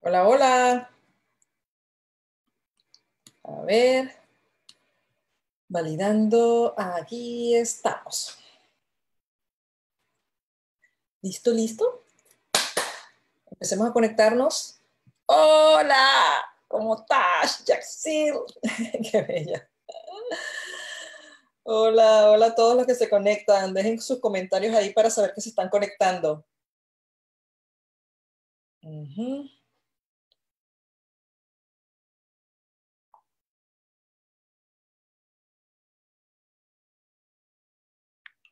Hola, hola. A ver. Validando. Aquí estamos. ¿Listo, listo? Empecemos a conectarnos. Hola, ¿cómo estás, Jackson? Qué bella. Hola, hola a todos los que se conectan. Dejen sus comentarios ahí para saber que se están conectando. Uh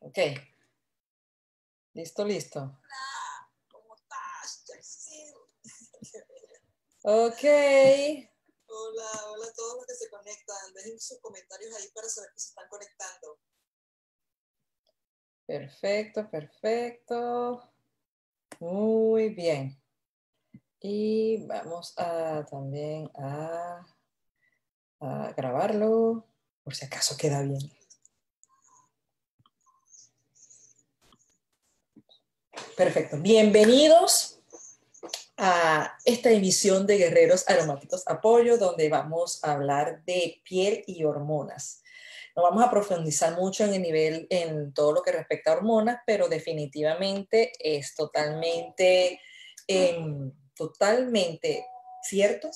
Ok. Listo, listo. Hola, ¿cómo estás, Ok. Hola, hola a todos los que se conectan. Dejen sus comentarios ahí para saber que se están conectando. Perfecto, perfecto. Muy bien. Y vamos a también a, a grabarlo, por si acaso queda bien. Perfecto. Bienvenidos a esta emisión de Guerreros Aromáticos Apoyo, donde vamos a hablar de piel y hormonas. No vamos a profundizar mucho en el nivel, en todo lo que respecta a hormonas, pero definitivamente es totalmente, em, totalmente cierto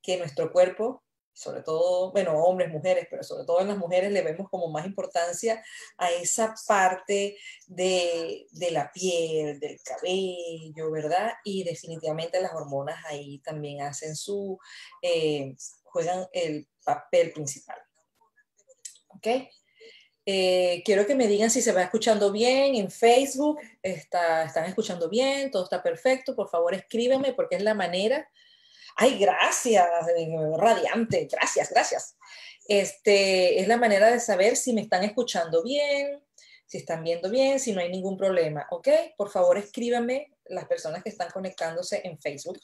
que nuestro cuerpo sobre todo, bueno, hombres, mujeres, pero sobre todo en las mujeres le vemos como más importancia a esa parte de, la piel, del cabello, ¿verdad? Y definitivamente las hormonas ahí también hacen su, eh, juegan el papel principal. ¿Ok? Eh, quiero que me digan si se va escuchando bien en Facebook, está, están escuchando bien, todo está perfecto, por favor escríbeme porque es la manera Ay, gracias, radiante, gracias, gracias. Este, es la manera de saber si me están escuchando bien, si están viendo bien, si no hay ningún problema, ¿ok? Por favor, escríbanme las personas que están conectándose en Facebook.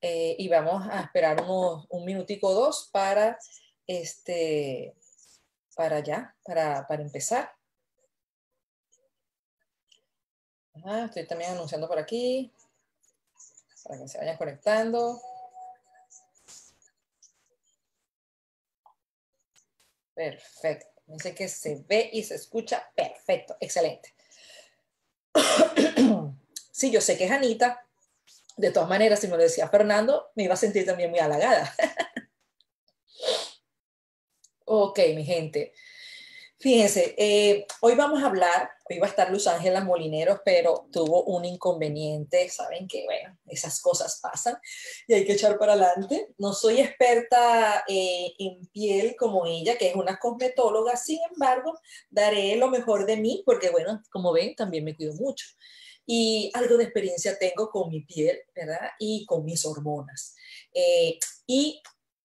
Eh, y vamos a esperar unos, un minutico o dos para, este, para ya, para, para empezar. estoy también anunciando por aquí para que se vayan conectando. Perfecto. Dice que se ve y se escucha perfecto. Excelente. Sí, yo sé que es Anita. De todas maneras, si me lo decía Fernando, me iba a sentir también muy halagada. ok, mi gente. Fíjense, eh, hoy vamos a hablar, hoy va a estar Luz Ángela Molineros, pero tuvo un inconveniente, saben que, bueno, esas cosas pasan y hay que echar para adelante. No soy experta eh, en piel como ella, que es una cosmetóloga, sin embargo, daré lo mejor de mí, porque, bueno, como ven, también me cuido mucho. Y algo de experiencia tengo con mi piel, ¿verdad? Y con mis hormonas. Eh, y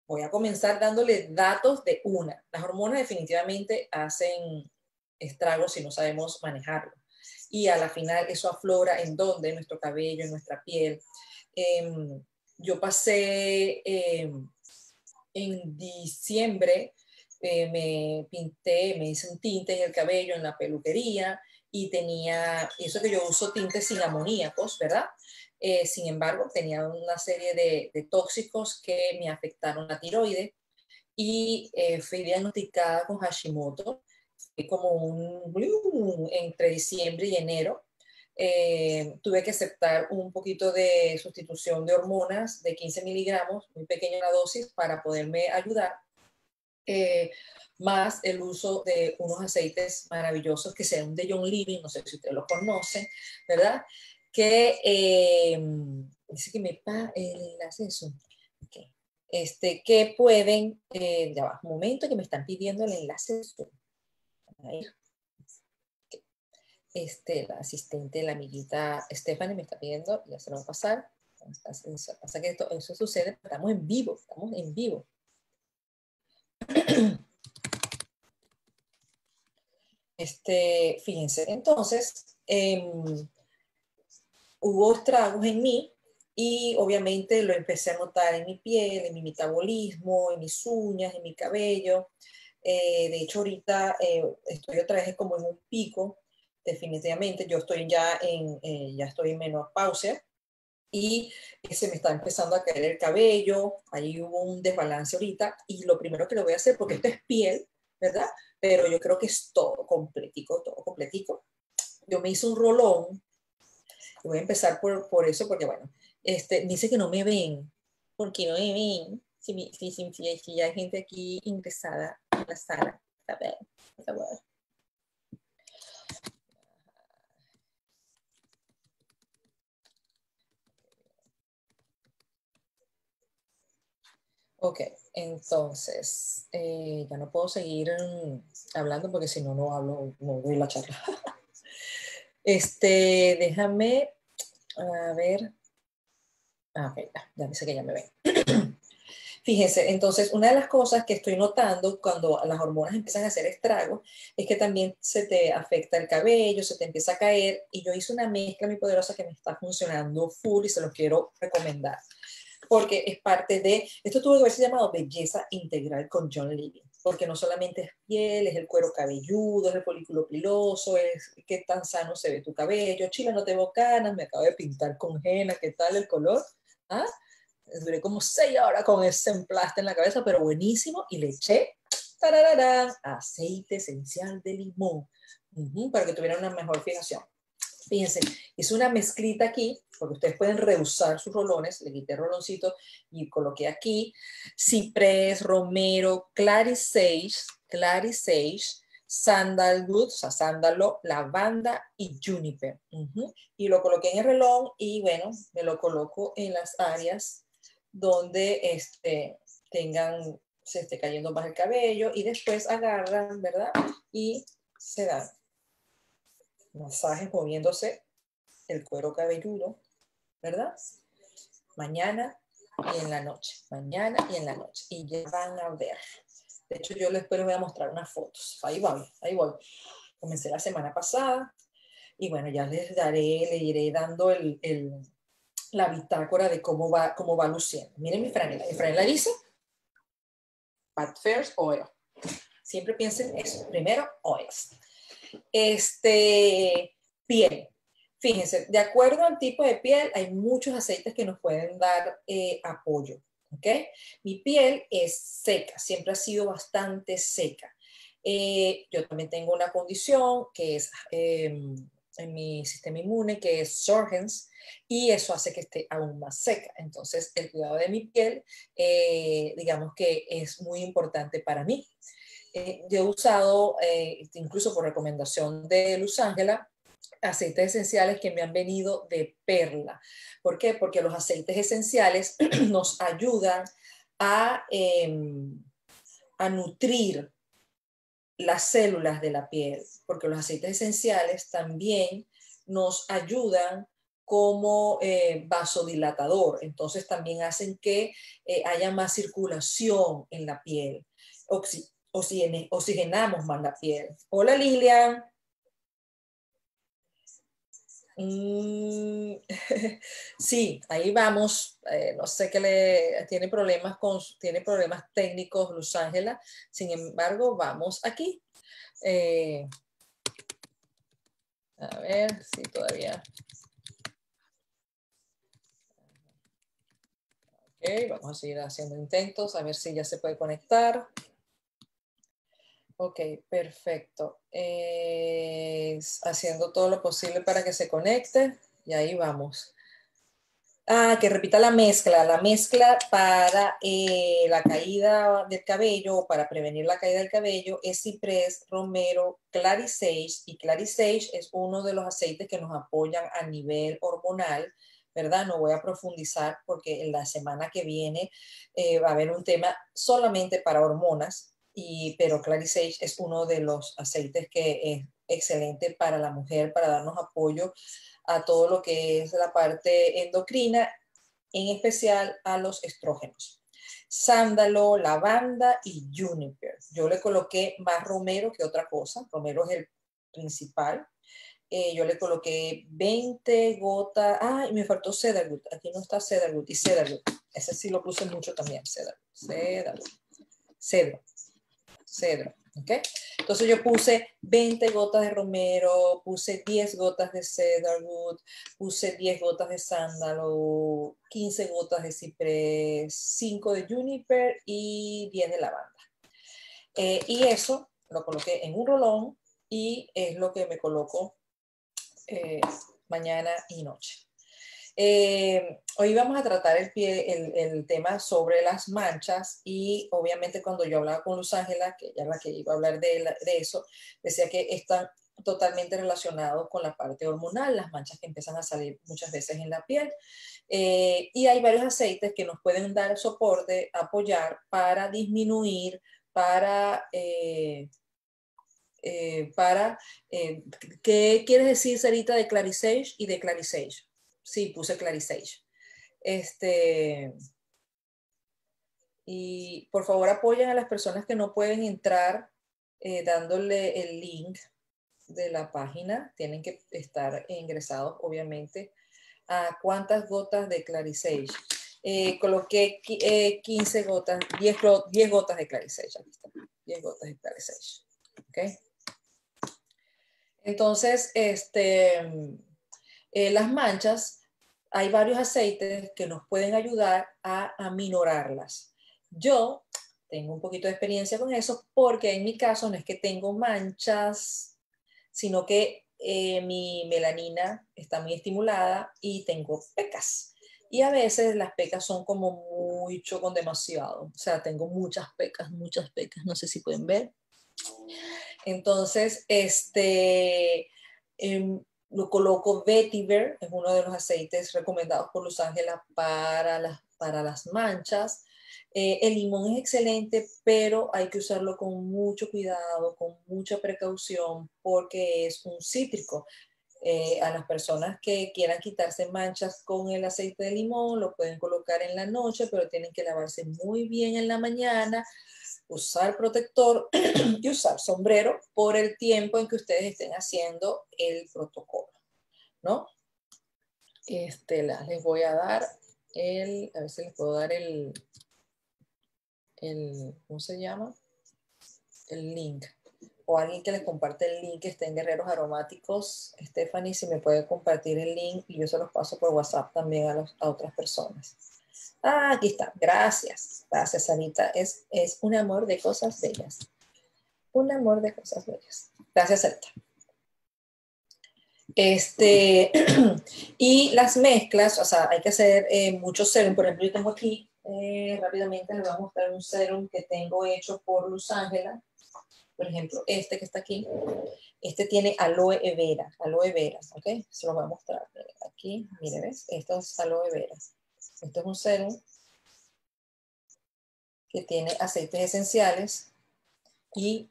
Voy a comenzar dándole datos de una. Las hormonas definitivamente hacen estragos si no sabemos manejarlo. Y a la final eso aflora en dónde, en nuestro cabello, en nuestra piel. Em, yo pasé em, en diciembre, eh, me pinté, me hice un tinte en el cabello, en la peluquería, y tenía, eso que yo uso tintes sin amoníacos, ¿verdad? Eh, sin embargo, tenía una serie de, tóxicos que me afectaron la tiroides y eh, fui diagnosticada con Hashimoto. Fue como un entre diciembre y enero. Eh, tuve que aceptar un poquito de sustitución de hormonas de 15 miligramos, muy pequeña la dosis, para poderme ayudar. más el uso de unos aceites maravillosos que sean de John Living, no sé si ustedes lo conocen, ¿verdad? Que eh, dice que me pa el acceso. Este, que pueden, eh, ya va, un momento que me están pidiendo el enlace. Este, la asistente, la amiguita Stephanie me está pidiendo, ya se lo va a pasar. Pasa que esto, eso sucede, estamos en vivo, estamos en vivo. Este, fíjense, entonces, eh, hubo estragos en mí y obviamente lo empecé a notar en mi piel, en mi metabolismo, en mis uñas, en mi cabello. Eh, de hecho, ahorita eh, estoy otra vez como en un pico, definitivamente. Yo estoy ya en, eh, ya estoy en menopausia. y se me está empezando a caer el cabello, ahí hubo un desbalance ahorita y lo primero que lo voy a hacer, porque esto es piel, ¿verdad? Pero yo creo que es todo completico, todo completico. Yo me hice un rolón, voy a empezar por, por eso, porque bueno, este, dice que no me ven, porque no me ven, si, si, si, si, hay gente aquí ingresada en la sala, a ver, a ver. Ok, entonces, eh, ya no puedo seguir mm, hablando porque si no, no hablo, no doy la charla. este, déjame, a ver. Ah, ok, ya, ya dice que ya me ven. Fíjense, entonces, una de las cosas que estoy notando cuando las hormonas empiezan a hacer estragos es que también se te afecta el cabello, se te empieza a caer, y yo hice una mezcla muy poderosa que me está funcionando full y se los quiero recomendar porque es parte de, esto tuvo que haberse llamado belleza integral con John Levy, porque no solamente es piel, es el cuero cabelludo, es el folículo piloso, es qué tan sano se ve tu cabello, chile, no te veo canas, me acabo de pintar con henna, ¿qué tal el color? ¿Ah? Duré como seis horas con ese emplaste en la cabeza, pero buenísimo, y le eché aceite esencial de limón, para que tuviera una mejor fijación. Fíjense, hice una mezclita aquí, porque ustedes pueden reusar sus rolones, le quité el roloncito y coloqué aquí ciprés, romero, clarisage, clarisage, sandalwood, o sea, sándalo, lavanda y juniper. Y lo coloqué en el relón y bueno, me lo coloco en las áreas donde este, tengan, se esté cayendo más el cabello y después agarran, ¿verdad? Y se dan masajes moviéndose el cuero cabelludo, ¿verdad? Mañana y en la noche, mañana y en la noche. Y ya van a ver. De hecho, yo después les voy a mostrar unas fotos. Ahí voy, ahí voy. Comencé la semana pasada y bueno, ya les daré, le iré dando el, el, la bitácora de cómo va, cómo va luciendo. Miren mi franela. Mi franela dice, Pat first oil. Siempre piensen eso. Primero, oils. Este, piel. Fíjense, de acuerdo al tipo de piel, hay muchos aceites que nos pueden dar eh, apoyo. ¿ok? Mi piel es seca, siempre ha sido bastante seca. Eh, yo también tengo una condición que es em, en mi sistema inmune, que es Sorgens, y eso hace que esté aún más seca. Entonces, el cuidado de mi piel, eh, digamos que es muy importante para mí. Eh, yo he usado, eh, incluso por recomendación de Luz Ángela, aceites esenciales que me han venido de perla. ¿Por qué? Porque los aceites esenciales nos ayudan a, em, a nutrir las células de la piel, porque los aceites esenciales también nos ayudan como eh, vasodilatador, entonces también hacen que haya más circulación en la piel oxigenamos más la piel. Hola Lilian. Mm, sí, ahí vamos. Eh, no sé qué le tiene problemas con tiene problemas técnicos Luz Ángela. Sin embargo, vamos aquí. Eh, a ver si todavía. Ok, vamos a seguir haciendo intentos a ver si ya se puede conectar. Ok, perfecto. haciendo todo lo posible para que se conecte y ahí vamos. Ah, que repita la mezcla. La mezcla para eh, la caída del cabello o para prevenir la caída del cabello es ciprés, romero, clarisage y clarisage es uno de los aceites que nos apoyan a nivel hormonal. ¿verdad? No voy a profundizar porque en la semana que viene eh, va a haber un tema solamente para hormonas, pero Clarisage es uno de los aceites que es excelente para la mujer, para darnos apoyo a todo lo que es la parte endocrina, en especial a los estrógenos. Sándalo, lavanda y juniper. Yo le coloqué más romero que otra cosa. Romero es el principal. Eh, yo le coloqué 20 gotas. Ah, y me faltó cedarwood. Aquí no está cedarwood. Y cedarwood. Ese sí lo puse mucho también. Cedarwood. Cedarwood. Cedro cedro, ¿Okay? Entonces yo puse 20 gotas de romero, puse 10 gotas de cedarwood, puse 10 gotas de sándalo, 15 gotas de ciprés, 5 de juniper y 10 de lavanda. Eh, y eso lo coloqué en un rolón y es lo que me coloco eh, mañana y noche. Eh, hoy vamos a tratar el, pie, el, tema sobre las manchas y obviamente cuando yo hablaba con Luz Ángela, que ya la que iba a hablar de, de eso, decía que están totalmente relacionados con la parte hormonal, las manchas que empiezan a salir muchas veces en la piel. Eh, y hay varios aceites que nos pueden dar soporte, apoyar para disminuir, para... Eh, para, ¿qué quieres decir, Sarita, de Clarisage y de Clarisage? Sí, puse Clarisage. Este, y por favor apoyen a las personas que no pueden entrar eh, dándole el link de la página. Tienen que estar ingresados, obviamente, a cuántas gotas de Clarisage. Eh, coloqué 15 eh, gotas, 10, 10, gotas de Clarisage. Aquí está, 10 gotas de Clarisage. ¿Ok? Entonces, este, las manchas hay varios aceites que nos pueden ayudar a aminorarlas. Yo tengo un poquito de experiencia con eso porque en mi caso no es que tengo manchas, sino que eh, mi melanina está muy estimulada y tengo pecas. Y a veces las pecas son como mucho con demasiado. O sea, tengo muchas pecas, muchas pecas. No sé si pueden ver. Entonces, este, em, lo coloco vetiver, es uno de los aceites recomendados por Los Ángeles para las, para las manchas. Eh, el limón es excelente, pero hay que usarlo con mucho cuidado, con mucha precaución, porque es un cítrico. Eh, a las personas que quieran quitarse manchas con el aceite de limón, lo pueden colocar en la noche, pero tienen que lavarse muy bien en la mañana usar protector y usar sombrero por el tiempo en que ustedes estén haciendo el protocolo, ¿no? Este, les voy a dar el, a ver si les puedo dar el, el, ¿cómo se llama? El link. O alguien que les comparte el link que esté en Guerreros Aromáticos. Stephanie, si me puede compartir el link y yo se los paso por WhatsApp también a, a otras personas. Ah, aquí está. Gracias. Gracias, Anita. Es, es un amor de cosas bellas. Un amor de cosas bellas. Gracias, Anita. Este, y las mezclas, o sea, hay que hacer eh, muchos serum. Por ejemplo, yo tengo aquí, eh, rápidamente les voy a mostrar un serum que tengo hecho por Luz Ángela. Por ejemplo, este que está aquí. Este tiene aloe vera, aloe vera, ¿ok? Se lo voy a mostrar. Aquí, mire, ¿ves? Esto es aloe vera. Esto es un serum que tiene aceites esenciales y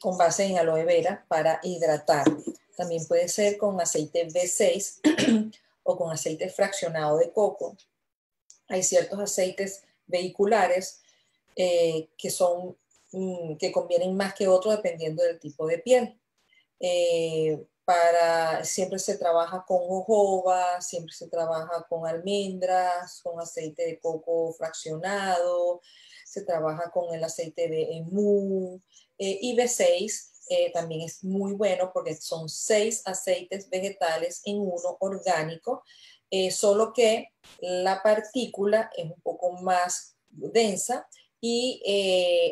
con base en aloe vera para hidratar. También puede ser con aceite B6 o con aceite fraccionado de coco. Hay ciertos aceites vehiculares eh, que son mm, que convienen más que otros dependiendo del tipo de piel. Eh, para, siempre se trabaja con jojoba, siempre se trabaja con almendras, con aceite de coco fraccionado, se trabaja con el aceite de emú eh, y B6 eh, también es muy bueno porque son seis aceites vegetales en uno orgánico, eh, solo que la partícula es un poco más densa y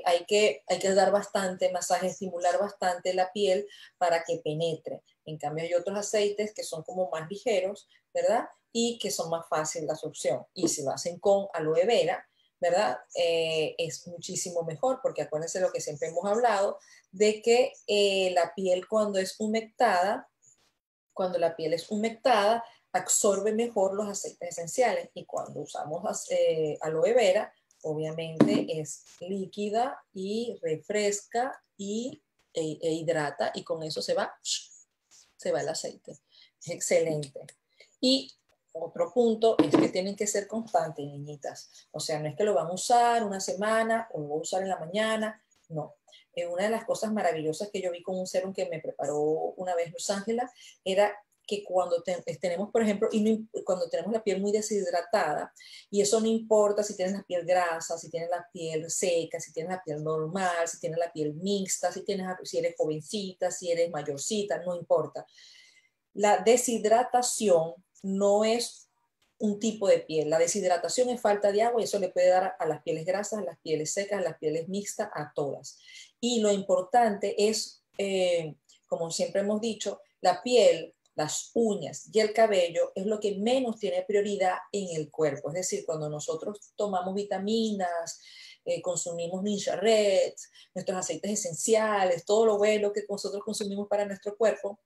hay, que, hay que dar bastante masaje, estimular bastante la piel para que penetre. En cambio, hay otros aceites que son como más ligeros, ¿verdad? Y que son más fáciles de absorción. Y si lo hacen con aloe vera, ¿verdad? Eh, es muchísimo mejor, porque acuérdense lo que siempre hemos hablado, de que eh, la piel cuando es humectada, cuando la piel es humectada, absorbe mejor los aceites esenciales. Y cuando usamos eh, aloe vera, obviamente es líquida y refresca y, e, e hidrata, y con eso se va se va el aceite. Es excelente. Y otro punto es que tienen que ser constantes, niñitas. O sea, no es que lo van a usar una semana o lo van a usar en la mañana. No. una de las cosas maravillosas que yo vi con un serum que me preparó una vez Luz Ángela era que cuando tenemos, por ejemplo, y cuando tenemos la piel muy deshidratada, y eso no importa si tienes la piel grasa, si tienes la piel seca, si tienes la piel normal, si tienes la piel mixta, si, tienes, si eres jovencita, si eres mayorcita, no importa. La deshidratación no es un tipo de piel. La deshidratación es falta de agua y eso le puede dar a las pieles grasas, a las pieles secas, a las pieles mixtas, a todas. Y lo importante es, eh, como siempre hemos dicho, la piel, las uñas y el cabello es lo que menos tiene prioridad en el cuerpo. Es decir, cuando nosotros tomamos vitaminas, eh, consumimos Ninja Red, nuestros aceites esenciales, todo lo bueno que nosotros consumimos para nuestro cuerpo,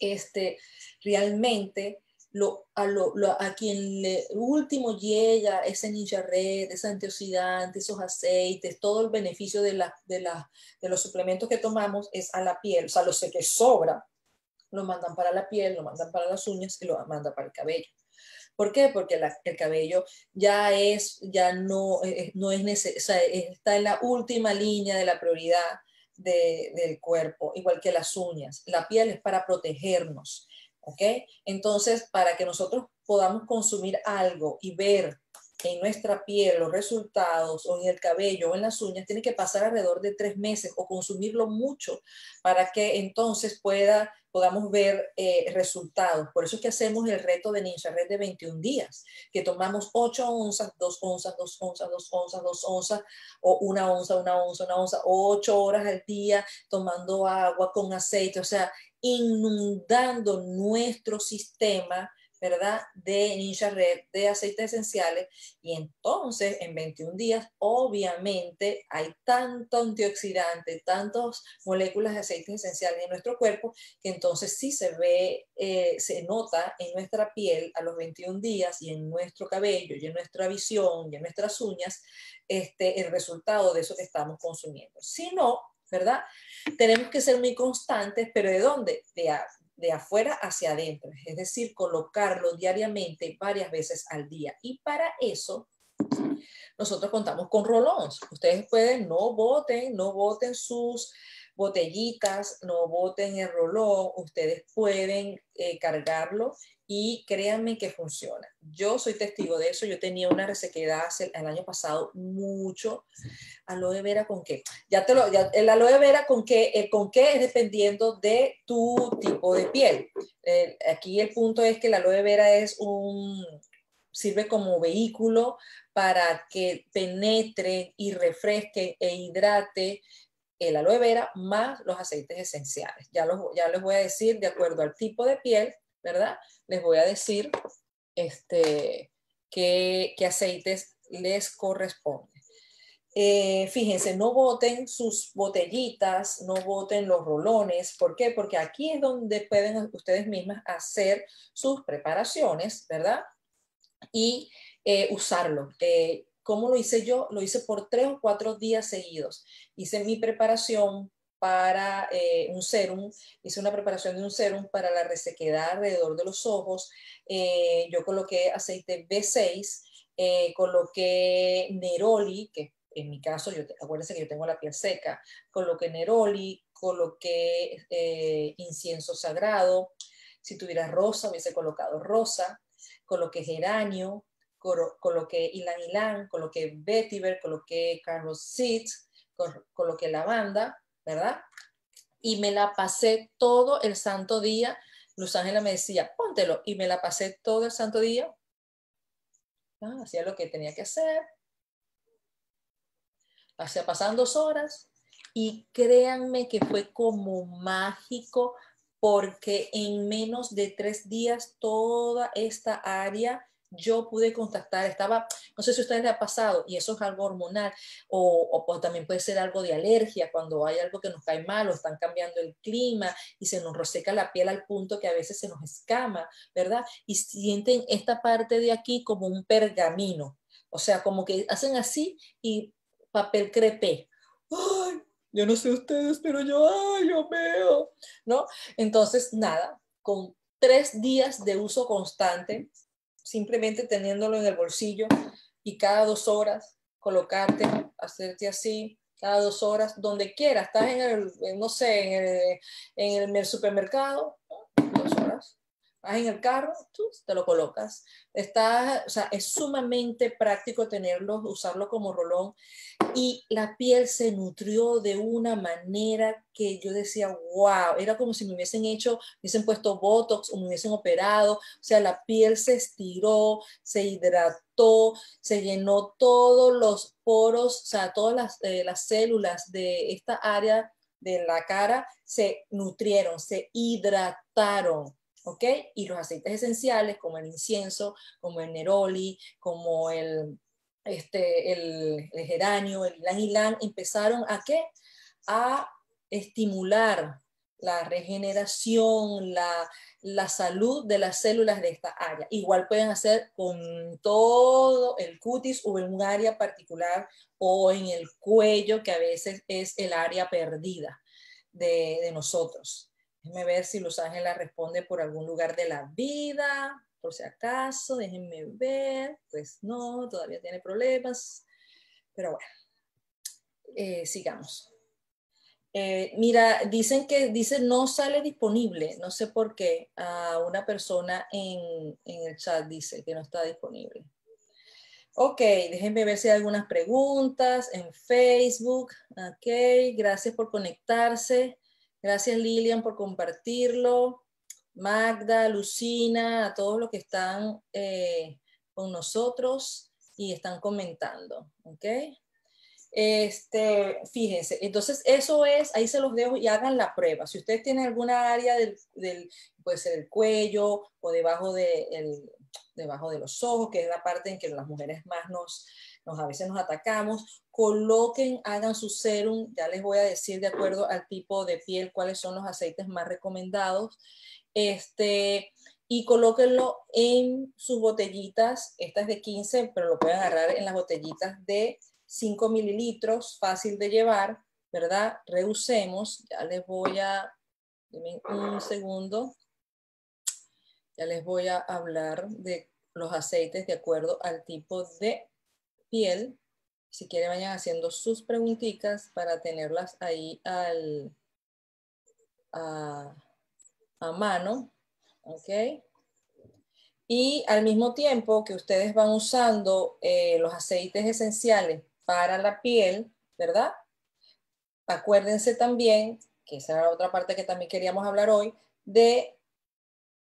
este, realmente lo, a, lo, a, quien le último llega ese ninja red, ese antioxidante, esos aceites, todo el beneficio de, la, de, la, de los suplementos que tomamos es a la piel. O sea, lo que sobra, lo mandan para la piel, lo mandan para las uñas y lo mandan para el cabello. ¿Por qué? Porque el cabello ya es, ya no, eh, eh, no es necesario, está en la última línea de la prioridad del cuerpo, igual que las uñas. La piel es para protegernos ¿ok? Entonces, para que nosotros podamos consumir algo y ver en nuestra piel los resultados o en el cabello o en las uñas, tiene que pasar alrededor de tres meses o consumirlo mucho para que entonces pueda, podamos ver eh, resultados. Por eso es que hacemos el reto de Ninja Red de 21 días, que tomamos 8 onzas, 2 onzas, 2 onzas, 2 onzas, 2 onzas, o una onza, una onza, una onza, 8 horas al día tomando agua con aceite, o sea, inundando nuestro sistema, ¿verdad? De Ninja Red, de aceites esenciales. Y entonces, en 21 días, obviamente, hay tanto antioxidante, tantas moléculas de aceites esenciales en nuestro cuerpo, que entonces sí se ve, eh, se nota en nuestra piel a los 21 días y en nuestro cabello y en nuestra visión y en nuestras uñas, este, el resultado de eso que estamos consumiendo. Si no, ¿verdad? Tenemos que ser muy constantes, pero ¿de dónde? De, afuera hacia adentro, es decir, colocarlo diariamente varias veces al día. Y para eso nosotros contamos con rolons. Ustedes pueden, no voten, no voten sus botellitas, no boten el rolón, ustedes pueden eh, cargarlo y créanme que funciona. Yo soy testigo de eso, yo tenía una resequedad el año pasado mucho. Aloe vera con qué? Ya te lo, ya, el aloe vera con qué, el con qué es dependiendo de tu tipo de piel. aquí el punto es que el aloe vera es un, sirve como vehículo para que penetre y refresque e hidrate el aloe vera más los aceites esenciales. Ya, los, ya les voy a decir de acuerdo al tipo de piel ¿verdad? Les voy a decir este, qué, aceites les corresponde. Eh, fíjense, no boten sus botellitas, no boten los rolones. ¿Por qué? Porque aquí es donde pueden ustedes mismas hacer sus preparaciones, ¿verdad? Y eh, usarlo. Eh, ¿Cómo lo hice yo? Lo hice por tres o cuatro días seguidos. Hice mi preparación para eh, un serum, hice una preparación de un serum para la resequedad alrededor de los ojos. Eh, yo coloqué aceite B6, eh, coloqué Neroli, que en mi caso, yo, acuérdense que yo tengo la piel seca, coloqué Neroli, coloqué incienso sagrado. Si tuviera rosa, hubiese colocado rosa, coloqué geranio, coloqué ilan ilan, coloqué vetiver, coloqué carlos seeds, coloqué lavanda, ¿verdad? Y me la pasé todo el santo día. Luz Ángela me decía, póntelo. Y me la pasé todo el santo día. Ah, hacía lo que tenía que hacer. Hacía pasan dos horas. Y créanme que fue como mágico porque en menos de tres días toda esta área yo pude contactar, estaba, no sé si a ustedes les ha pasado, y eso es algo hormonal, o, también puede ser algo de alergia, cuando hay algo que nos cae mal, o están cambiando el clima y se nos reseca la piel al punto que a veces se nos escama, ¿verdad? Y sienten esta parte de aquí como un pergamino, o sea, como que hacen así y papel crepé. ¡Ay! Yo no sé ustedes, pero yo, ¡ay, yo veo! ¿No? Entonces, nada, con tres días de uso constante, simplemente teniéndolo en el bolsillo y cada dos horas colocarte, hacerte así, cada dos horas, donde quieras, estás en el, no sé, en el, en el supermercado, Vas en el carro, tú te lo colocas. Está, o sea, es sumamente práctico tenerlo, usarlo como rolón. Y la piel se nutrió de una manera que yo decía, wow, era como si me hubiesen hecho, me hubiesen puesto Botox o me hubiesen operado. O sea, la piel se estiró, se hidrató, se llenó todos los poros, o sea, todas las, eh, las células de esta área de la cara se nutrieron, se hidrataron. ¿Ok? Y los aceites esenciales como el incienso, como el neroli, como el, este, el, geranio, el ylang, empezaron a qué? A estimular la regeneración, la, la, salud de las células de esta área. Igual pueden hacer con todo el cutis o en un área particular o en el cuello, que a veces es el área perdida de, de nosotros. Déjenme ver si Luz Ángela responde por algún lugar de la vida, por si acaso, déjenme ver. Pues no, todavía tiene problemas. Pero bueno, eh, sigamos. Eh, mira, dicen que dice no sale disponible, no sé por qué. A una persona en, en el chat dice que no está disponible. Ok, déjenme ver si hay algunas preguntas en Facebook. Ok, gracias por conectarse. Gracias Lilian por compartirlo. Magda, Lucina, a todos los que están eh, con nosotros y están comentando. ¿Ok? Este, fíjense, entonces eso es, ahí se los dejo y hagan la prueba. Si ustedes tienen alguna área del, del puede ser el cuello o debajo de, el, debajo de los ojos, que es la parte en que las mujeres más nos, nos a veces nos atacamos, coloquen, hagan su serum, ya les voy a decir de acuerdo al tipo de piel cuáles son los aceites más recomendados, este, y colóquenlo en sus botellitas, esta es de 15, pero lo pueden agarrar en las botellitas de 5 mililitros, fácil de llevar, ¿verdad? Reusemos, ya les voy a, un segundo, ya les voy a hablar de los aceites de acuerdo al tipo de Si quieren vayan haciendo sus preguntitas para tenerlas ahí al, a, mano. ¿Ok? Y al mismo tiempo que ustedes van usando eh, los aceites esenciales para la piel, ¿verdad? Acuérdense también, que esa era otra parte que también queríamos hablar hoy, de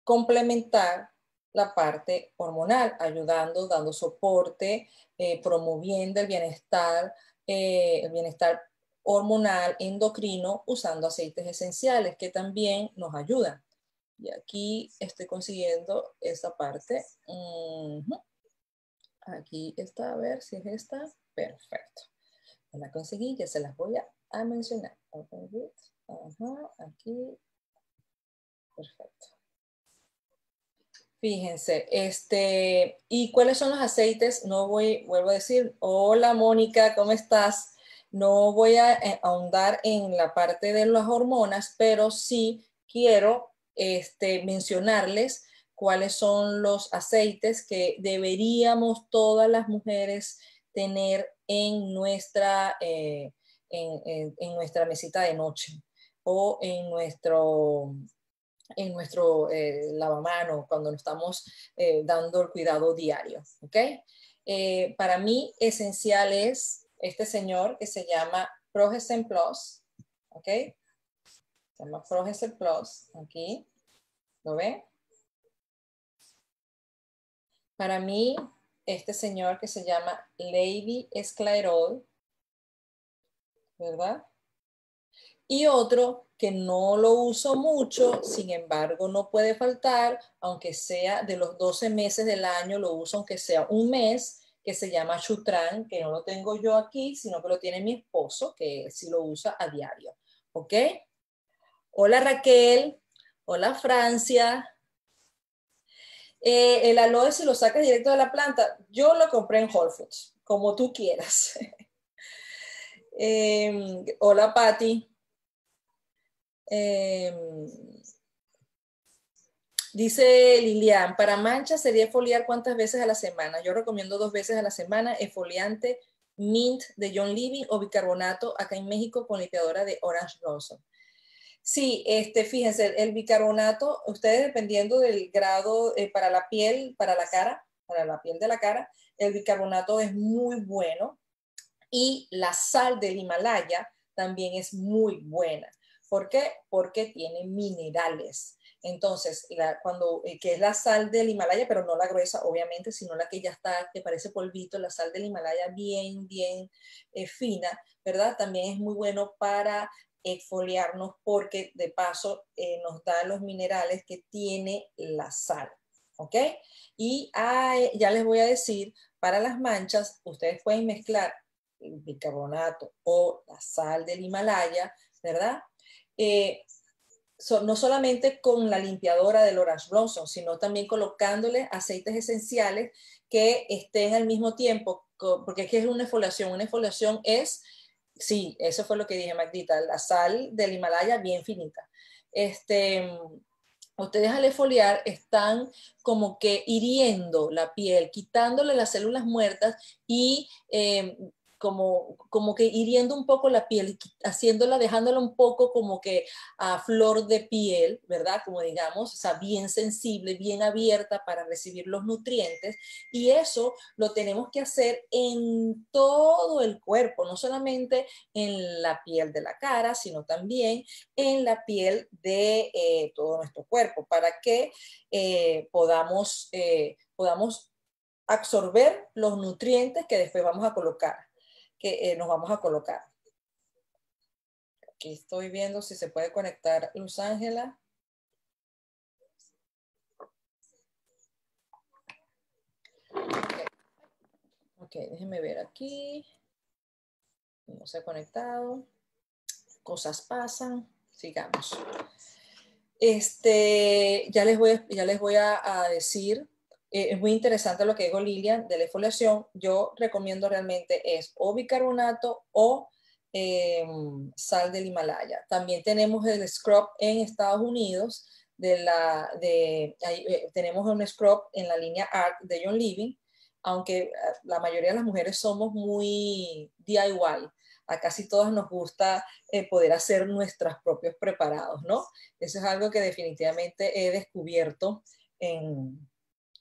complementar la parte hormonal, ayudando, dando soporte, eh, promoviendo el bienestar, eh, el bienestar hormonal, endocrino, usando aceites esenciales que también nos ayudan. Y aquí estoy consiguiendo esta parte. Aquí está, a ver si es esta. Perfecto. la conseguí, ya se las voy a, mencionar. aquí. Perfecto. Fíjense, este, ¿y cuáles son los aceites? No voy, vuelvo a decir, hola Mónica, ¿cómo estás? No voy a eh, ahondar en la parte de las hormonas, pero sí quiero este, mencionarles cuáles son los aceites que deberíamos todas las mujeres tener en nuestra, eh, en nuestra mesita de noche o en nuestro en nuestro eh, lavamano cuando nos estamos eh, dando el cuidado diario. ¿ok? Eh, para mí esencial es este señor que se llama Progesen Plus. Se llama Progesen Plus. Aquí. ¿Lo ve? Para mí, este señor que se llama Lady Esclairol, ¿verdad? Y otro que no lo uso mucho, sin embargo no puede faltar, aunque sea de los 12 meses del año, lo uso aunque sea un mes, que se llama Chutran, que no lo tengo yo aquí, sino que lo tiene mi esposo, que sí lo usa a diario. ¿Ok? Hola Raquel, hola Francia. Eh, el aloe si lo sacas directo de la planta, yo lo compré en Whole Foods, como tú quieras. Em, hola Patti. Em, dice Lilian, para manchas sería exfoliar cuántas veces a la semana. Yo recomiendo dos veces a la semana exfoliante mint de John Living o bicarbonato acá en México con limpiadora de Orange Blossom. Sí, este, fíjense, el bicarbonato, ustedes dependiendo del grado eh, para la piel, para la cara, para la piel de la cara, el bicarbonato es muy bueno y la sal del Himalaya también es muy buena. ¿Por qué? Porque tiene minerales. Entonces, cuando, eh, que es la sal del Himalaya, pero no la gruesa, obviamente, sino la que ya está, que parece polvito, la sal del Himalaya bien, bien eh, fina, ¿verdad? También es muy bueno para exfoliarnos porque de paso eh, nos da los minerales que tiene la sal. ¿Ok? Y ya les voy a decir, para las manchas, ustedes pueden mezclar el bicarbonato o la sal del Himalaya, ¿verdad? Eh, no solamente con la limpiadora del Orange Blossom, sino también colocándole aceites esenciales que estén al mismo tiempo, porque es que es una exfoliación. Una exfoliación es Sí, eso fue lo que dije, Magdita, la sal del Himalaya bien finita. Este, ustedes al esfoliar están como que hiriendo la piel, quitándole las células muertas y eh, como, como que hiriendo un poco la piel, haciéndola, dejándola un poco como que a flor de piel, ¿verdad? Como digamos, o sea, bien sensible, bien abierta para recibir los nutrientes. Y eso lo tenemos que hacer en todo el cuerpo, no solamente en la piel de la cara, sino también en la piel de eh, todo nuestro cuerpo, para que eh, podamos, eh, podamos absorber los nutrientes que después vamos a colocar eh, nos vamos a colocar. Aquí estoy viendo si se puede conectar Luz Ángela. Ok, déjenme ver aquí. No se ha conectado. Cosas pasan. Sigamos. Este, ya les voy, ya les voy a decir eh, es muy interesante lo que dijo Lilian de la exfoliación. Yo recomiendo realmente es o bicarbonato o em, sal del Himalaya. También tenemos el scrub en Estados Unidos. De la, de, eh, tenemos un scrub en la línea ARC de John Living, aunque eh, la mayoría de las mujeres somos muy DIY. A casi todas nos gusta poder hacer nuestros propios preparados, ¿no? Eso es algo que definitivamente he descubierto en,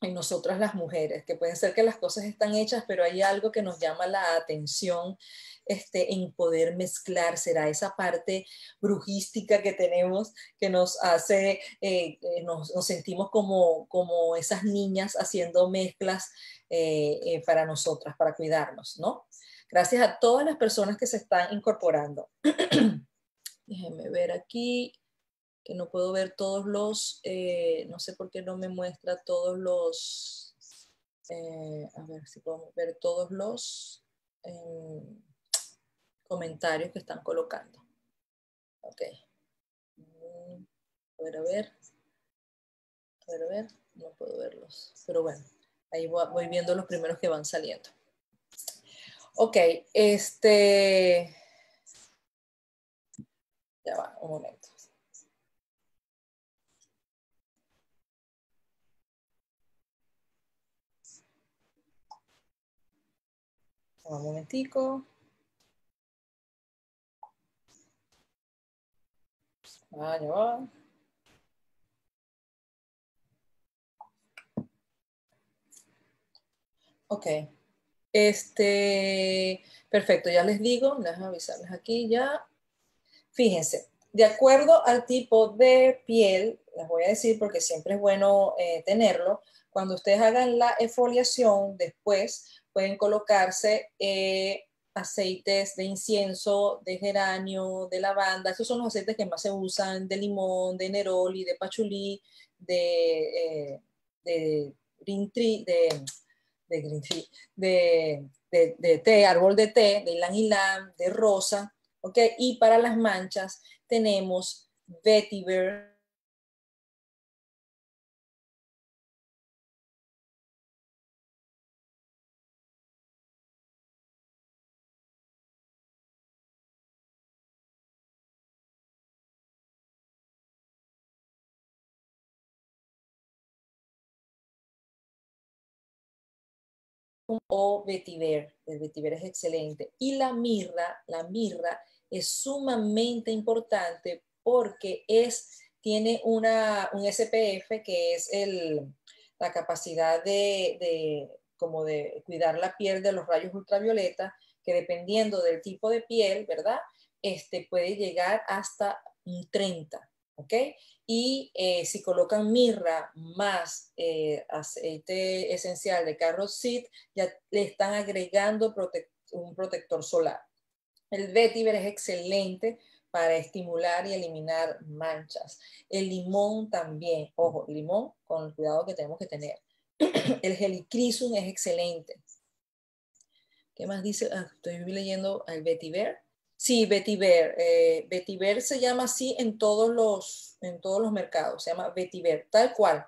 en nosotras las mujeres, que puede ser que las cosas están hechas, pero hay algo que nos llama la atención este, en poder mezclar, será esa parte brujística que tenemos que nos hace, eh, eh, nos, sentimos como, como esas niñas haciendo mezclas eh, para nosotras, para cuidarnos, ¿no? Gracias a todas las personas que se están incorporando. Déjenme ver aquí que no puedo ver todos los, eh, no sé por qué no me muestra todos los, eh, a ver si podemos ver todos los em, comentarios que están colocando. Ok. A ver, a ver. A ver, a ver. No puedo verlos. Pero bueno, ahí voy viendo los primeros que van saliendo. Ok, este... Ya va, un momento. Un momentico. Ah, ya va. Ok. Este, perfecto, ya les digo, déjame avisarles aquí ya. Fíjense, de acuerdo al tipo de piel, les voy a decir porque siempre es bueno eh, tenerlo, cuando ustedes hagan la exfoliación después, pueden colocarse eh, aceites de incienso, de geranio, de lavanda. Estos son los aceites que más se usan, de limón, de neroli, de pachulí, de, eh, de green té, árbol de té, de ylang ylang, de rosa. ¿ok? Y para las manchas tenemos vetiver, o vetiver. El vetiver es excelente. Y la mirra, la mirra es sumamente importante porque es, tiene una, un SPF que es el, la capacidad de, de, como de cuidar la piel de los rayos ultravioleta, que dependiendo del tipo de piel, ¿verdad? Este puede llegar hasta un 30, ¿ok? Y eh, si colocan mirra más eh, aceite esencial de carrot seed, ya le están agregando un protector solar. El vetiver es excelente para estimular y eliminar manchas. El limón también, ojo, limón con el cuidado que tenemos que tener. El helicrisum es excelente. ¿Qué más dice? Ah, estoy leyendo al vetiver. Sí, vetiver. Eh, vetiver se llama así en todos los, en todos los mercados. Se llama vetiver, tal cual.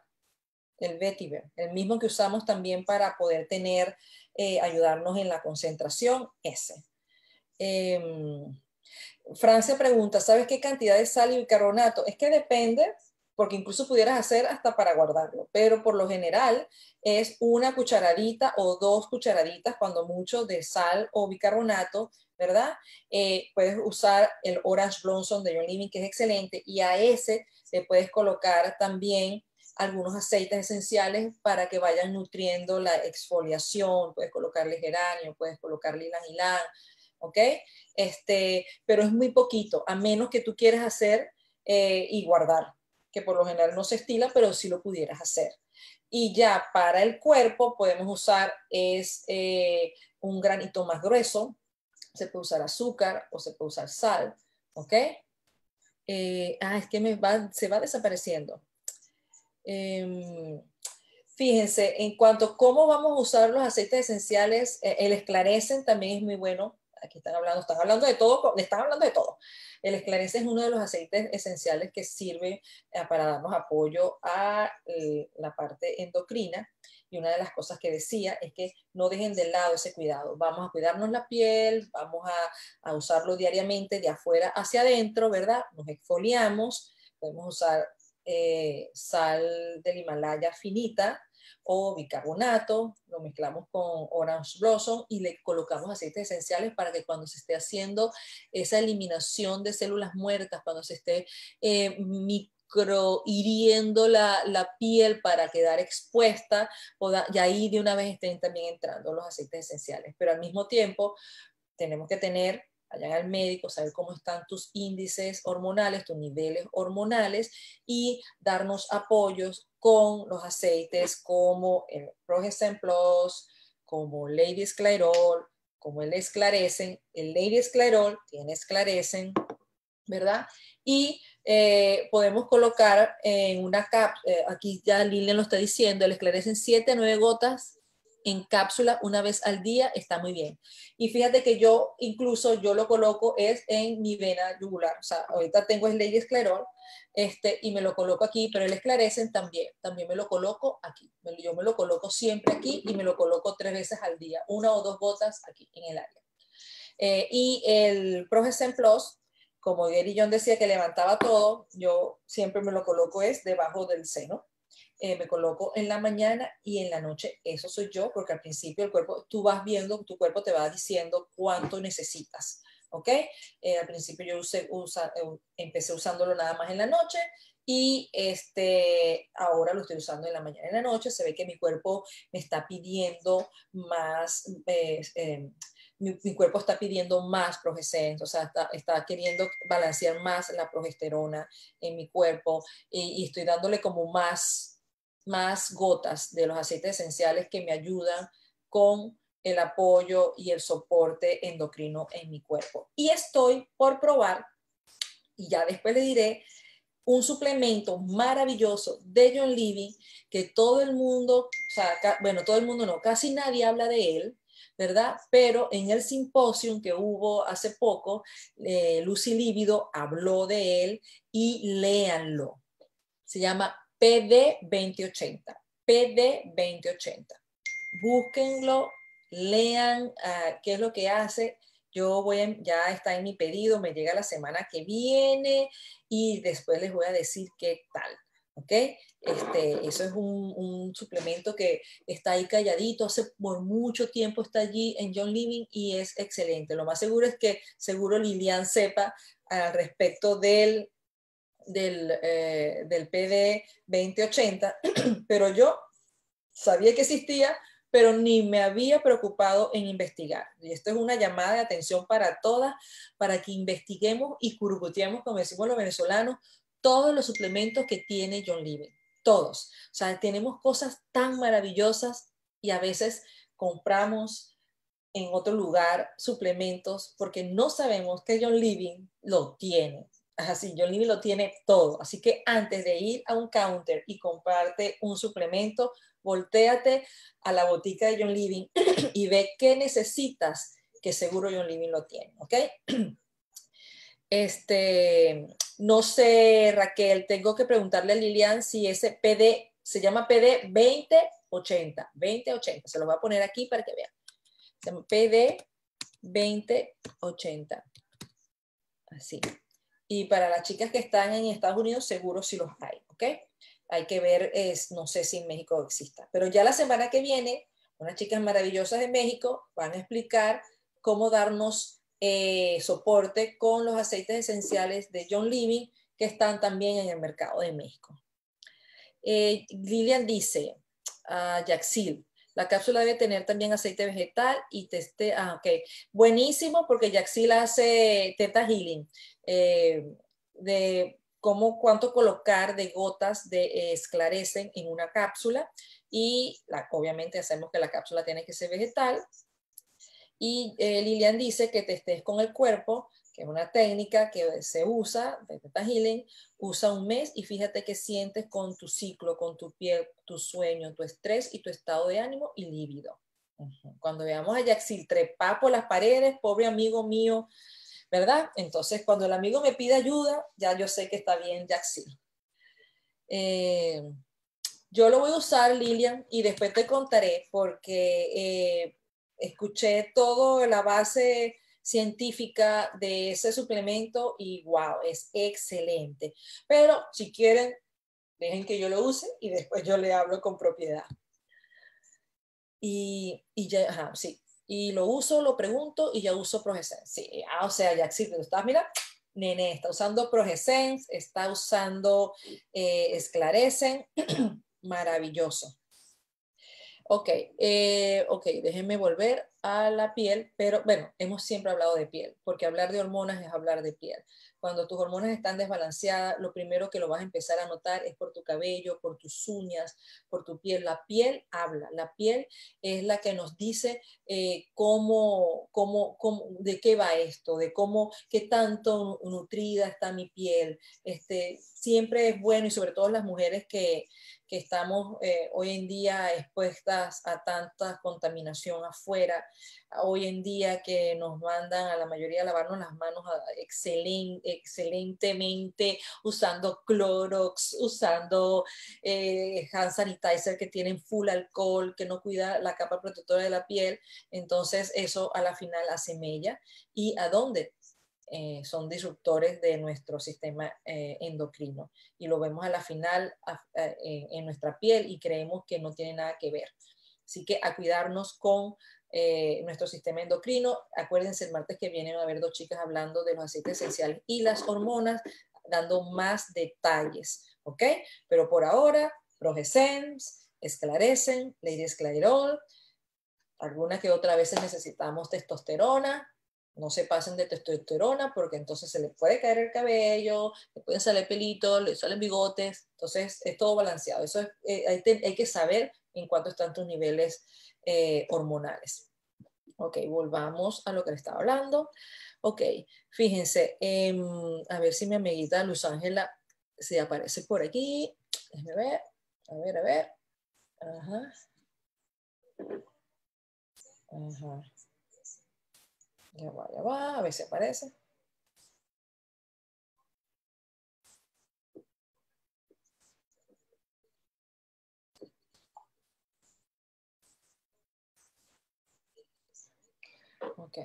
El vetiver, el mismo que usamos también para poder tener, eh, ayudarnos en la concentración, ese. Em, Francia pregunta, ¿sabes qué cantidad de sal y bicarbonato? Es que depende, porque incluso pudieras hacer hasta para guardarlo, pero por lo general es una cucharadita o dos cucharaditas, cuando mucho, de sal o bicarbonato, ¿verdad? Eh, puedes usar el Orange Blossom de John Living, que es excelente, y a ese le puedes colocar también algunos aceites esenciales para que vayan nutriendo la exfoliación, puedes colocarle geranio, puedes colocarle ylang ylang, ¿ok? Este, pero es muy poquito, a menos que tú quieras hacer eh, y guardar, que por lo general no se estila, pero sí lo pudieras hacer. Y ya para el cuerpo podemos usar es eh, un granito más grueso, se puede usar azúcar o se puede usar sal, ¿ok? Eh, ah, es que me va, se va desapareciendo. Em, fíjense, en cuanto a cómo vamos a usar los aceites esenciales, el esclarecen también es muy bueno aquí están hablando, están hablando de todo, están hablando de todo. El esclarece es uno de los aceites esenciales que sirve eh, para darnos apoyo a eh, la parte endocrina. Y una de las cosas que decía es que no dejen de lado ese cuidado. Vamos a cuidarnos la piel, vamos a, usarlo diariamente de afuera hacia adentro, ¿verdad? Nos exfoliamos, podemos usar eh, sal del Himalaya finita, o bicarbonato, lo mezclamos con orange blossom y le colocamos aceites esenciales para que cuando se esté haciendo esa eliminación de células muertas, cuando se esté eh, hiriendo la, la, piel para quedar expuesta, y ahí de una vez estén también entrando los aceites esenciales. Pero al mismo tiempo tenemos que tener vayan al médico, saber cómo están tus índices hormonales, tus niveles hormonales y darnos apoyos con los aceites como el Progesen como Lady Sclerol, como el Esclarecen. El Lady Sclerol tiene Esclarecen, ¿verdad? Y eh, podemos colocar en una cap, eh, aquí ya Lilian lo está diciendo, el Esclarecen 7 9 gotas en cápsula una vez al día está muy bien. Y fíjate que yo incluso yo lo coloco es en mi vena yugular. O sea, ahorita tengo el Lady Esclerol este, y me lo coloco aquí, pero el esclarecen también. También me lo coloco aquí. Yo me lo coloco siempre aquí y me lo coloco tres veces al día, una o dos gotas aquí en el área. Eh, y el Progesen Plus, como Gary John decía que levantaba todo, yo siempre me lo coloco es debajo del seno eh, me coloco en la mañana y en la noche. Eso soy yo, porque al principio el cuerpo, tú vas viendo, tu cuerpo te va diciendo cuánto necesitas. ¿Ok? Eh, al principio yo usé, usa, eh, empecé usándolo nada más en la noche y este, ahora lo estoy usando en la mañana y en la noche. Se ve que mi cuerpo me está pidiendo más, em, mi, cuerpo está pidiendo más progesterona, o sea, está, está, queriendo balancear más la progesterona en mi cuerpo y, y estoy dándole como más más gotas de los aceites esenciales que me ayudan con el apoyo y el soporte endocrino en mi cuerpo. Y estoy por probar, y ya después le diré, un suplemento maravilloso de John Living que todo el mundo, o bueno, todo el mundo no, casi nadie habla de él, ¿verdad? Pero en el simposio que hubo hace poco, eh, Lucy Lívido habló de él y léanlo. Se llama PD2080. PD2080. Búsquenlo, lean uh, qué es lo que hace. Yo voy, ya está en mi pedido, me llega la semana que viene y después les voy a decir qué tal. ¿Ok? Este, eso es un, un, suplemento que está ahí calladito, hace por mucho tiempo está allí en John Living y es excelente. Lo más seguro es que seguro Lilian sepa al respecto del del, eh, del PD 2080, pero yo sabía que existía, pero ni me había preocupado en investigar. Y esto es una llamada de atención para todas, para que investiguemos y curguteemos, como decimos los venezolanos, todos los suplementos que tiene John Living, todos. O sea, tenemos cosas tan maravillosas y a veces compramos en otro lugar suplementos porque no sabemos que John Living lo tiene. Así, John Living lo tiene todo. Así que antes de ir a un counter y comprarte un suplemento, volteate a la botica de John Living y ve qué necesitas, que seguro John Living lo tiene, ¿ok? Este, no sé, Raquel, tengo que preguntarle a Lilian si ese PD se llama PD 2080, 2080, se lo voy a poner aquí para que vean. Se llama PD 2080. Así. Y para las chicas que están en Estados Unidos, seguro si los hay, ¿ok? Hay que ver, es, no sé si en México exista. Pero ya la semana que viene, unas chicas maravillosas de México van a explicar cómo darnos eh, soporte con los aceites esenciales de John Living que están también en el mercado de México. Eh, Lilian dice, a Yaxil, la cápsula debe tener también aceite vegetal y teste, ah, ok, buenísimo porque Yaxil hace teta healing, eh, de cómo, cuánto colocar de gotas de eh, esclarecen en una cápsula y obviamente hacemos que la cápsula tiene que ser vegetal. Y eh, Lilian dice que te estés con el cuerpo, es una técnica que se usa de Teta Healing, usa un mes y fíjate qué sientes con tu ciclo, con tu piel, tu sueño, tu estrés y tu estado de ánimo y líbido. Cuando veamos a Yaxil trepar por las paredes, pobre amigo mío, ¿verdad? Entonces, cuando el amigo me pide ayuda, ya yo sé que está bien Jackson. Eh, yo lo voy a usar, Lilian, y después te contaré porque eh, escuché todo la base científica de ese suplemento y wow, es excelente. Pero si quieren, dejen que yo lo use y después yo le hablo con propiedad. Y, y ya, sí, y lo uso, lo pregunto y ya uso Progesen. Sí, ah, o sea, ya existe. Estás, mira, nene, está usando Progesen, está usando eh, Esclarecen. Maravilloso. Ok, eh, ok, déjenme volver a la piel, pero bueno, hemos siempre hablado de piel, porque hablar de hormonas es hablar de piel. Cuando tus hormonas están desbalanceadas, lo primero que lo vas a empezar a notar es por tu cabello, por tus uñas, por tu piel. La piel habla, la piel es la que nos dice eh, cómo, cómo, cómo, de qué va esto, de cómo, qué tanto nutrida está mi piel. Este, siempre es bueno y sobre todo las mujeres que, que estamos eh, hoy en día expuestas a tanta contaminación afuera, hoy en día que nos mandan a la mayoría a lavarnos las manos excelentemente usando Clorox, usando eh, hand sanitizer que tienen full alcohol, que no cuida la capa protectora de la piel, entonces eso a la final hace mella. ¿Y a dónde? Eh, son disruptores de nuestro sistema eh, endocrino y lo vemos a la final en nuestra piel y creemos que no tiene nada que ver. Así que a cuidarnos con eh, nuestro sistema endocrino. Acuérdense, el martes que viene van a haber dos chicas hablando de los aceites esenciales y las hormonas, dando más detalles, ¿ok? Pero por ahora, Progesens, Esclarecen, Lady Esclairol, algunas que otra veces necesitamos testosterona, no se pasen de testosterona porque entonces se les puede caer el cabello, le pueden salir pelitos, le salen bigotes, entonces es todo balanceado. Eso es, eh, hay, que saber en cuánto están tus niveles eh, hormonales. Ok, volvamos a lo que le estaba hablando. Ok, fíjense, em, a ver si mi amiguita Luz Ángela se aparece por aquí. Déjenme ver, a ver, a ver. Ajá. Ajá. Ya va, ya va, a ver si aparece. Ok.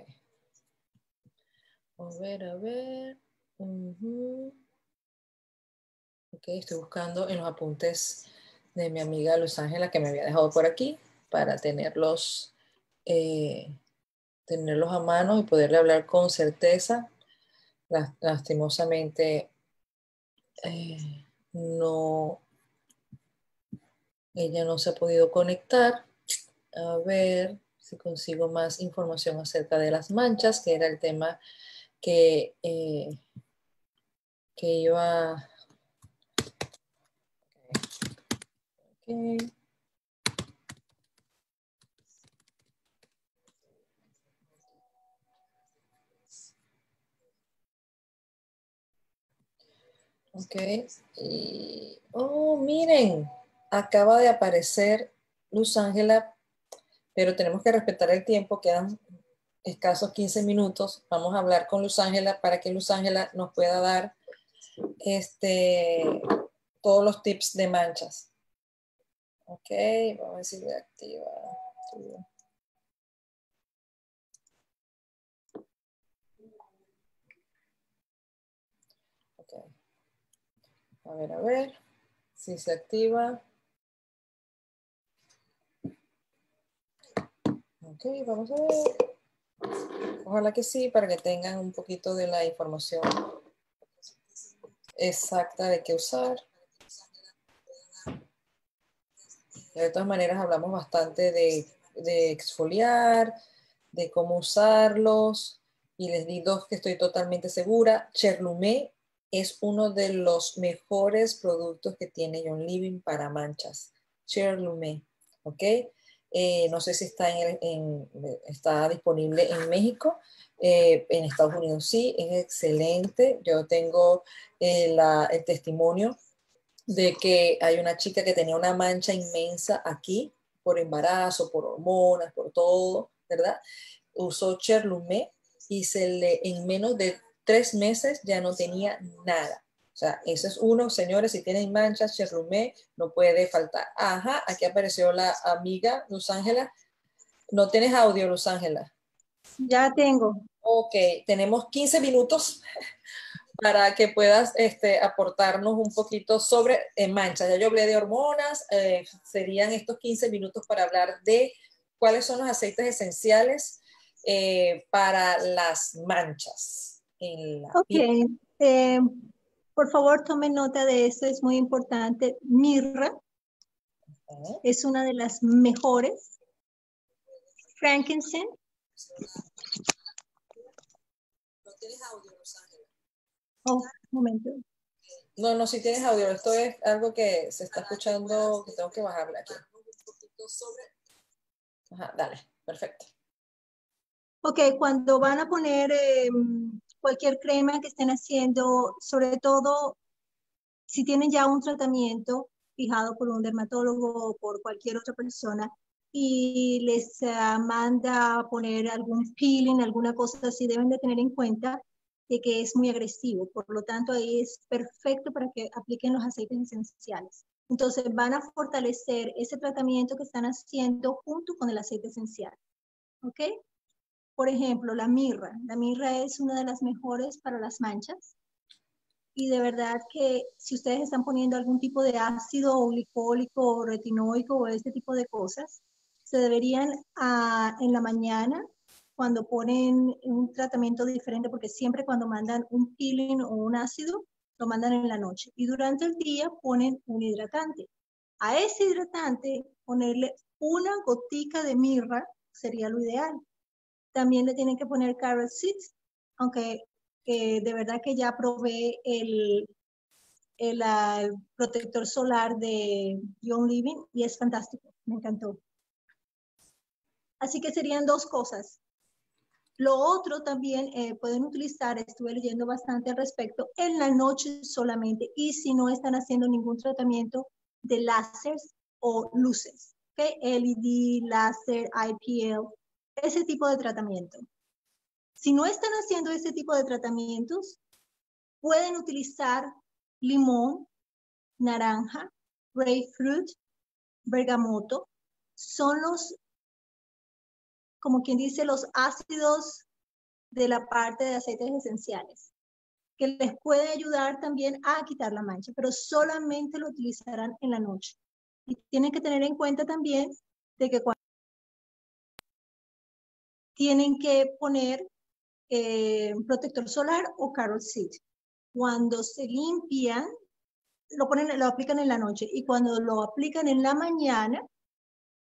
A ver, a ver. Ok, estoy buscando en los apuntes de mi amiga Luz Ángela que me había dejado por aquí para tenerlos eh, tenerlos a mano y poderle hablar con certeza. Lastimosamente Eh, no, ella no se ha podido conectar. A ver si consigo más información acerca de las manchas, que era el tema que, eh, que iba... Okay. Ok. Y, oh, miren, acaba de aparecer Luz Ángela, pero tenemos que respetar el tiempo, quedan escasos 15 minutos. Vamos a hablar con Luz Ángela para que Luz Ángela nos pueda dar este, todos los tips de manchas. Ok, vamos a decir activa. A ver, a ver si se activa. Ok, vamos a ver. Ojalá que sí, para que tengan un poquito de la información exacta de qué usar. De todas maneras, hablamos bastante de, exfoliar, de cómo usarlos, y les di dos que estoy totalmente segura. Cherlumé es uno de los mejores productos que tiene John Living para manchas. Cher Lume, ¿ok? Eh, no sé si está, en, está disponible en México. Eh, en Estados Unidos sí, es excelente. Yo tengo eh, el testimonio de que hay una chica que tenía una mancha inmensa aquí por embarazo, por hormonas, por todo, ¿verdad? Usó Cherlume y se le en menos de tres meses ya no tenía nada. O sea, ese es uno, señores, si tienen manchas, cherrumé, no puede faltar. Ajá, aquí apareció la amiga Luz Ángela. ¿No tienes audio, Luz Ángela? Ya tengo. Ok, tenemos 15 minutos para que puedas este, aportarnos un poquito sobre eh, manchas. Ya yo hablé de hormonas, eh, serían estos 15 minutos para hablar de cuáles son los aceites esenciales eh, para las manchas. Ok, eh, por favor tome nota de esto, es muy importante. Mirra es una de las mejores. Frankincense. No tienes audio, Rosángela. Oh, un momento. No, no, si tienes audio. Esto es algo que se está escuchando, que tengo que bajarle aquí. Ajá, dale, perfecto. Ok, cuando van a poner eh, cualquier crema que estén haciendo, sobre todo si tienen ya un tratamiento fijado por un dermatólogo o por cualquier otra persona y les uh, manda a poner algún peeling, alguna cosa así, deben de tener en cuenta de que es muy agresivo. Por lo tanto, ahí es perfecto para que apliquen los aceites esenciales. Entonces, van a fortalecer ese tratamiento que están haciendo junto con el aceite esencial. ¿Ok? Por ejemplo, la mirra. La mirra es una de las mejores para las manchas. Y de verdad que si ustedes están poniendo algún tipo de ácido glicólico o retinoico o este tipo de cosas, se deberían ah, en la mañana, cuando ponen un tratamiento diferente, porque siempre cuando mandan un peeling o un ácido, lo mandan en la noche. Y durante el día ponen un hidratante. A ese hidratante, ponerle una gotica de mirra sería lo ideal. También le tienen que poner carrot seeds, aunque de verdad que ya probé el, el, protector solar de Young Living y es fantástico, me encantó. Así que serían dos cosas. Lo otro también eh, pueden utilizar, estuve leyendo bastante al respecto, en la noche solamente y si no están haciendo ningún tratamiento de láseres o luces, ¿okay? LED, láser, IPL, ese tipo de tratamiento. Si no están haciendo ese tipo de tratamientos, pueden utilizar limón, naranja, grapefruit, bergamoto. Son los, como quien dice, los ácidos de la parte de aceites esenciales, que les puede ayudar también a quitar la mancha, pero solamente lo utilizarán en la noche. Y tienen que tener en cuenta también de que cuando tienen que poner eh, protector solar o carol seed. Cuando se limpian, lo, ponen, lo aplican en la noche y cuando lo aplican en la mañana,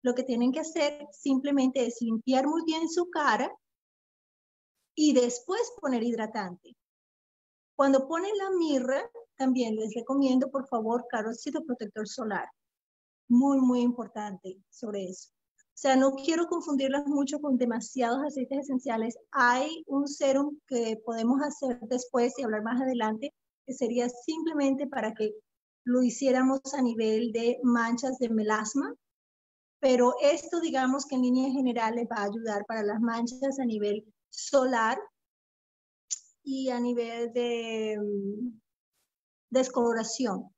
lo que tienen que hacer simplemente es limpiar muy bien su cara y después poner hidratante. Cuando ponen la mirra, también les recomiendo, por favor, carócido protector solar. Muy, muy importante sobre eso. Sea, no quiero confundirlas mucho con demasiados aceites esenciales. Hay un serum que podemos hacer después y hablar más adelante, que sería simplemente para que lo hiciéramos a nivel de manchas de melasma, pero esto digamos que en líneas generales va a ayudar para las manchas a nivel solar y a nivel de mm, descoloración.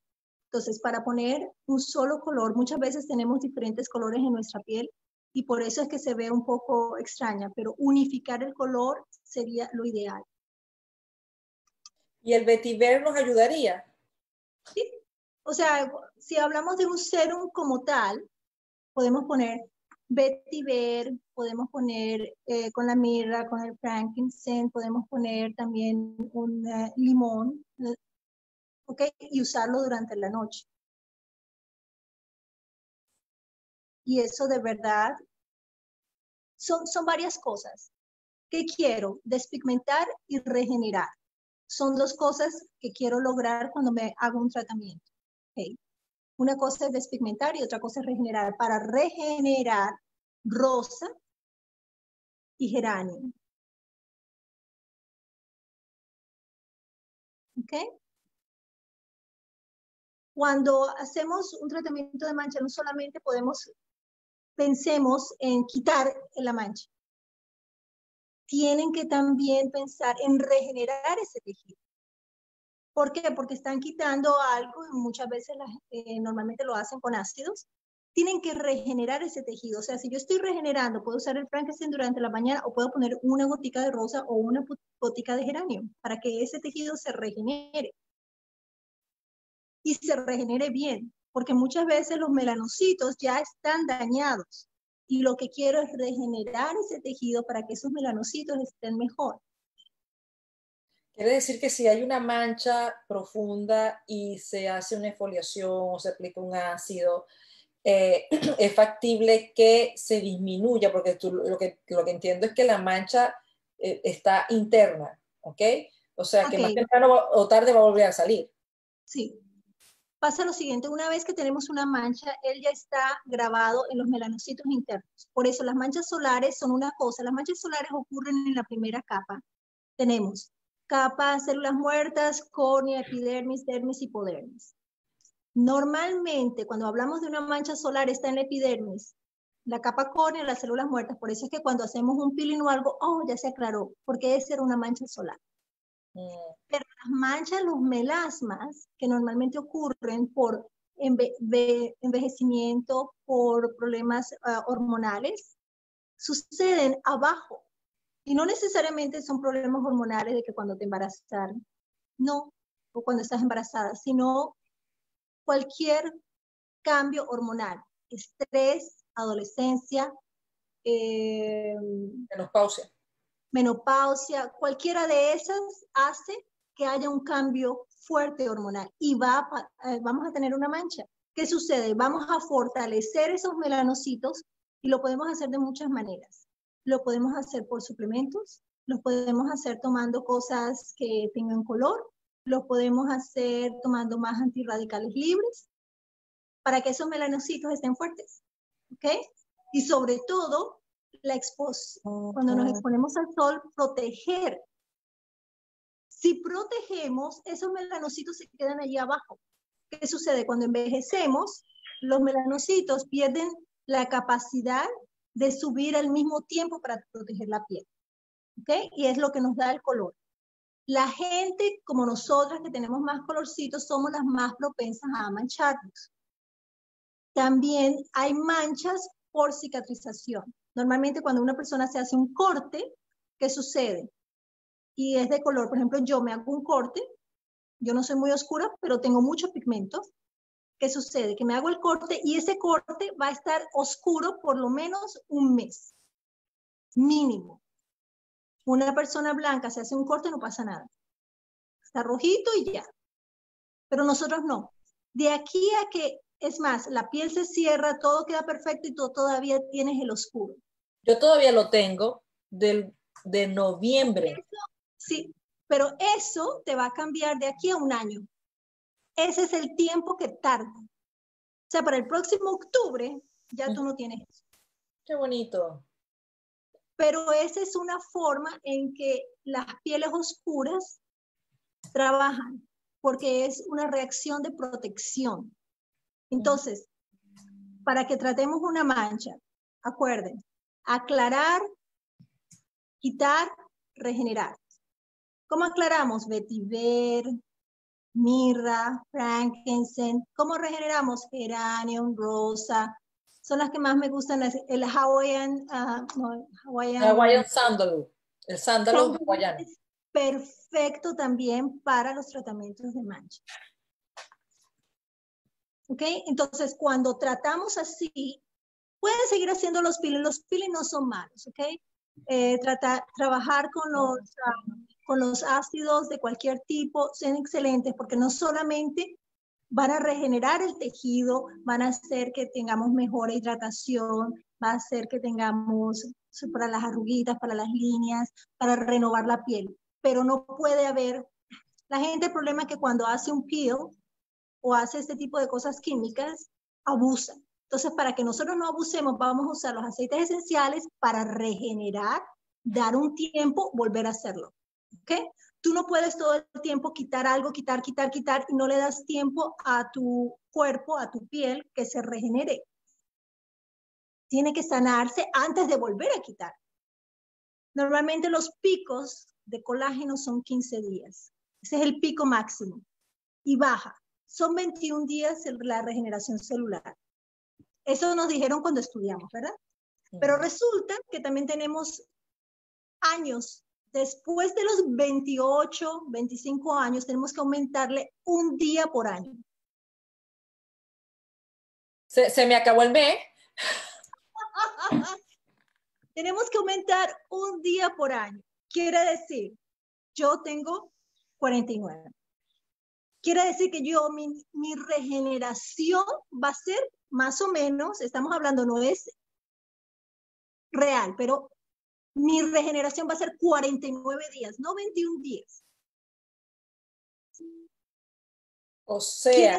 Entonces, para poner un solo color, muchas veces tenemos diferentes colores en nuestra piel y por eso es que se ve un poco extraña, pero unificar el color sería lo ideal. ¿Y el vetiver nos ayudaría? Sí. O sea, si hablamos de un serum como tal, podemos poner vetiver, podemos poner eh, con la mirra, con el frankincense, podemos poner también un eh, limón, eh, ¿ok? Y usarlo durante la noche. Y eso de verdad son, son varias cosas. ¿Qué quiero? Despigmentar y regenerar. Son dos cosas que quiero lograr cuando me hago un tratamiento. Okay. Una cosa es despigmentar y otra cosa es regenerar. Para regenerar rosa y geranio. ¿Ok? Cuando hacemos un tratamiento de mancha, no solamente podemos pensemos en quitar la mancha. Tienen que también pensar en regenerar ese tejido. ¿Por qué? Porque están quitando algo, muchas veces eh, normalmente lo hacen con ácidos, tienen que regenerar ese tejido. O sea, si yo estoy regenerando, puedo usar el Frankenstein durante la mañana o puedo poner una gotica de rosa o una gotica de geranio para que ese tejido se regenere. Y se regenere bien porque muchas veces los melanocitos ya están dañados y lo que quiero es regenerar ese tejido para que esos melanocitos estén mejor. Quiere decir que si hay una mancha profunda y se hace una exfoliación o se aplica un ácido, eh, es factible que se disminuya, porque lo, que, lo que entiendo es que la mancha eh, está interna, ¿ok? O sea, que más temprano o tarde va a volver a salir. Sí, pasa lo siguiente, una vez que tenemos una mancha, él ya está grabado en los melanocitos internos. Por eso las manchas solares son una cosa, las manchas solares ocurren en la primera capa. Tenemos capa, células muertas, córnea, epidermis, dermis, hipodermis. Normalmente, cuando hablamos de una mancha solar, está en la epidermis, la capa córnea, las células muertas. Por eso es que cuando hacemos un peeling o algo, oh, ya se aclaró, porque esa era una mancha solar. Pero las manchas, los melasmas, que normalmente ocurren por envejecimiento, por problemas ah, hormonales, suceden abajo. Y no necesariamente son problemas hormonales de que cuando te embarazas, no, o cuando estás embarazada, sino cualquier cambio hormonal, estrés, adolescencia, eh, menopausia menopausia, cualquiera de esas hace que haya un cambio fuerte hormonal y va eh, vamos a tener una mancha. ¿Qué sucede? Vamos a fortalecer esos melanocitos y lo podemos hacer de muchas maneras. Lo podemos hacer por suplementos, lo podemos hacer tomando cosas que tengan color, lo podemos hacer tomando más antirradicales libres para que esos melanocitos estén fuertes. ¿Ok? Y sobre todo, la cuando nos exponemos al sol, proteger. Si protegemos, esos melanocitos se quedan allí abajo. ¿Qué sucede? Cuando envejecemos, los melanocitos pierden la capacidad de subir al mismo tiempo para proteger la piel. ¿Ok? Y es lo que nos da el color. La gente como nosotras que tenemos más colorcitos somos las más propensas a mancharnos. También hay manchas por cicatrización. Normalmente cuando una persona se hace un corte, ¿qué sucede? Y es de color, por ejemplo, yo me hago un corte, yo no soy muy oscura, pero tengo muchos pigmentos. ¿Qué sucede? Que me hago el corte y ese corte va a estar oscuro por lo menos un mes, mínimo. Una persona blanca se hace un corte, no pasa nada. Está rojito y ya. Pero nosotros no. De aquí a que, es más, la piel se cierra, todo queda perfecto y tú todavía tienes el oscuro. Yo todavía lo tengo del, de noviembre. sí, pero eso te va a cambiar de aquí a un año. Ese es el tiempo que tarda. O sea, para el próximo octubre ya tú no tienes eso. Qué bonito. Pero esa es una forma en que las pieles oscuras trabajan, porque es una reacción de protección. Entonces, para que tratemos una mancha, acuerden, aclarar, quitar, regenerar. ¿Cómo aclaramos? Vetiver, mirra, frankincense. ¿Cómo regeneramos? Geranium, rosa. Son las que más me gustan. El Hawaiian, uh, no, Hawaiian, Hawaiian sandalwood. El sandalwood hawaiano. Perfecto también para los tratamientos de mancha. ¿Ok? Entonces, cuando tratamos así, pueden seguir haciendo los peelings. Los peelings no son malos, ¿ok? Eh, trabajar con los, ah, con los ácidos de cualquier tipo son excelentes porque no solamente van a regenerar el tejido, van a hacer que tengamos mejor hidratación, va a hacer que tengamos para las arruguitas, para las líneas, para renovar la piel. Pero no puede haber, la gente el problema es que cuando hace un peel o hace este tipo de cosas químicas, abusa. Entonces, para que nosotros no abusemos, vamos a usar los aceites esenciales para regenerar, dar un tiempo, volver a hacerlo. ¿Ok? Tú no puedes todo el tiempo quitar algo, quitar, quitar, quitar y no le das tiempo a tu cuerpo, a tu piel que se regenere. Tiene que sanarse antes de volver a quitar. Normalmente los picos de colágeno son 15 días. Ese es el pico máximo. Y baja. Son 21 días la regeneración celular. Eso nos dijeron cuando estudiamos, ¿verdad? Pero resulta que también tenemos años después de los 28, 25 años, tenemos que aumentarle un día por año. Se, me acabó el mes. tenemos que aumentar un día por año. Quiere decir, yo tengo 49. Quiere decir que yo, mi, mi regeneración va a ser más o menos, estamos hablando, no es real, pero mi regeneración va a ser 49 días, no 21 días. O sea,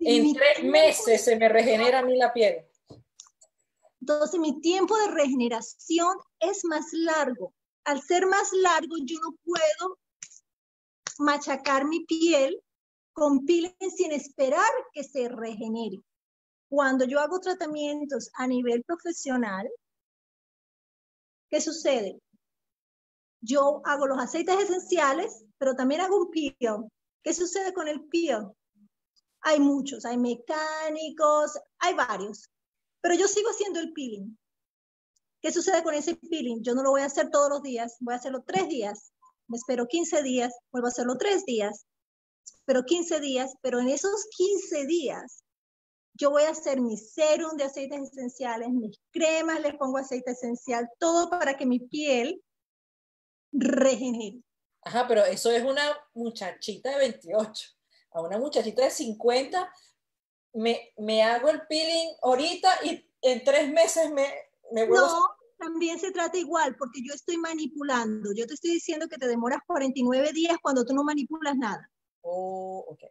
en tres meses se me regenera a mí la piel. Entonces, mi tiempo de regeneración es más largo. Al ser más largo, yo no puedo machacar mi piel con peeling sin esperar que se regenere. Cuando yo hago tratamientos a nivel profesional, ¿Qué sucede? Yo hago los aceites esenciales, pero también hago un peel. ¿Qué sucede con el peel? Hay muchos, hay mecánicos, hay varios, pero yo sigo haciendo el peeling. ¿Qué sucede con ese peeling? Yo no lo voy a hacer todos los días, voy a hacerlo tres días, me espero 15 días, vuelvo a hacerlo tres días, espero 15 días, pero en esos 15 días yo voy a hacer mi serum de aceites esenciales, mis cremas, les pongo aceite esencial, todo para que mi piel regenere. Ajá, pero eso es una muchachita de 28. A una muchachita de 50 me, me hago el peeling ahorita y en tres meses me, me vuelvo No, también se trata igual, porque yo estoy manipulando. Yo te estoy diciendo que te demoras 49 días cuando tú no manipulas nada. Oh, ok.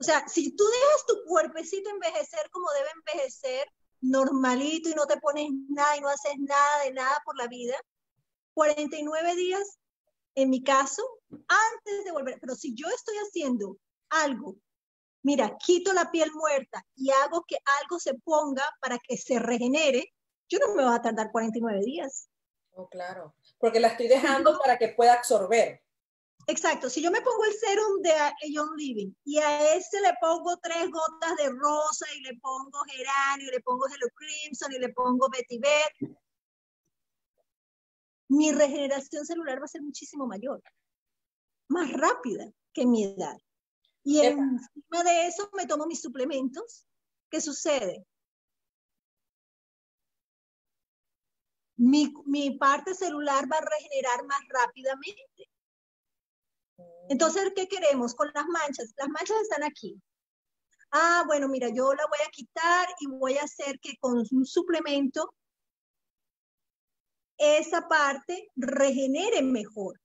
O sea, si tú dejas tu cuerpecito envejecer como debe envejecer, normalito y no te pones nada y no haces nada de nada por la vida, 49 días, en mi caso, antes de volver. Pero si yo estoy haciendo algo, mira, quito la piel muerta y hago que algo se ponga para que se regenere, yo no me voy a tardar 49 días. Oh, claro, porque la estoy dejando para que pueda absorber. Exacto, si yo me pongo el serum de Young Living y a ese le pongo tres gotas de rosa y le pongo geranio, y le pongo Hello Crimson y le pongo vetiver, mi regeneración celular va a ser muchísimo mayor, más rápida que mi edad. Y encima de eso me tomo mis suplementos. ¿Qué sucede? Mi, mi parte celular va a regenerar más rápidamente entonces, ¿qué queremos con las manchas? Las manchas están aquí. ah, bueno, mira, yo la voy a quitar y voy a hacer que con un suplemento esa parte regenere mejor.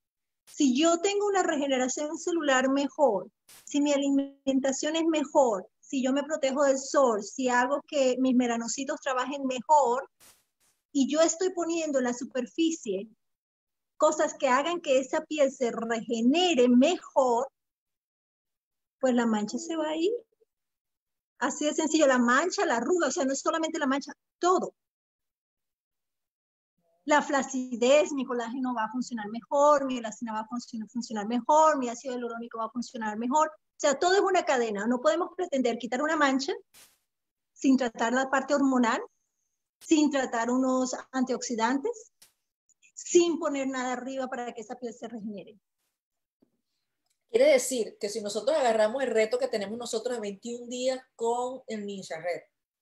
Si yo tengo una regeneración celular mejor, si mi alimentación es mejor, si yo me protejo del sol, si hago que mis melanocitos trabajen mejor y yo estoy poniendo en la superficie cosas que hagan que esa piel se regenere mejor, pues la mancha se va a ir. Así de sencillo, la mancha, la arruga, o sea, no es solamente la mancha, todo la flacidez, mi colágeno va a funcionar mejor, mi elastina va a funcionar, mejor, mi ácido hialurónico va a funcionar mejor. O sea, todo es una cadena. No podemos pretender quitar una mancha sin tratar la parte hormonal, sin tratar unos antioxidantes, sin poner nada arriba para que esa piel se regenere. Quiere decir que si nosotros agarramos el reto que tenemos nosotros de 21 días con el Ninja Red,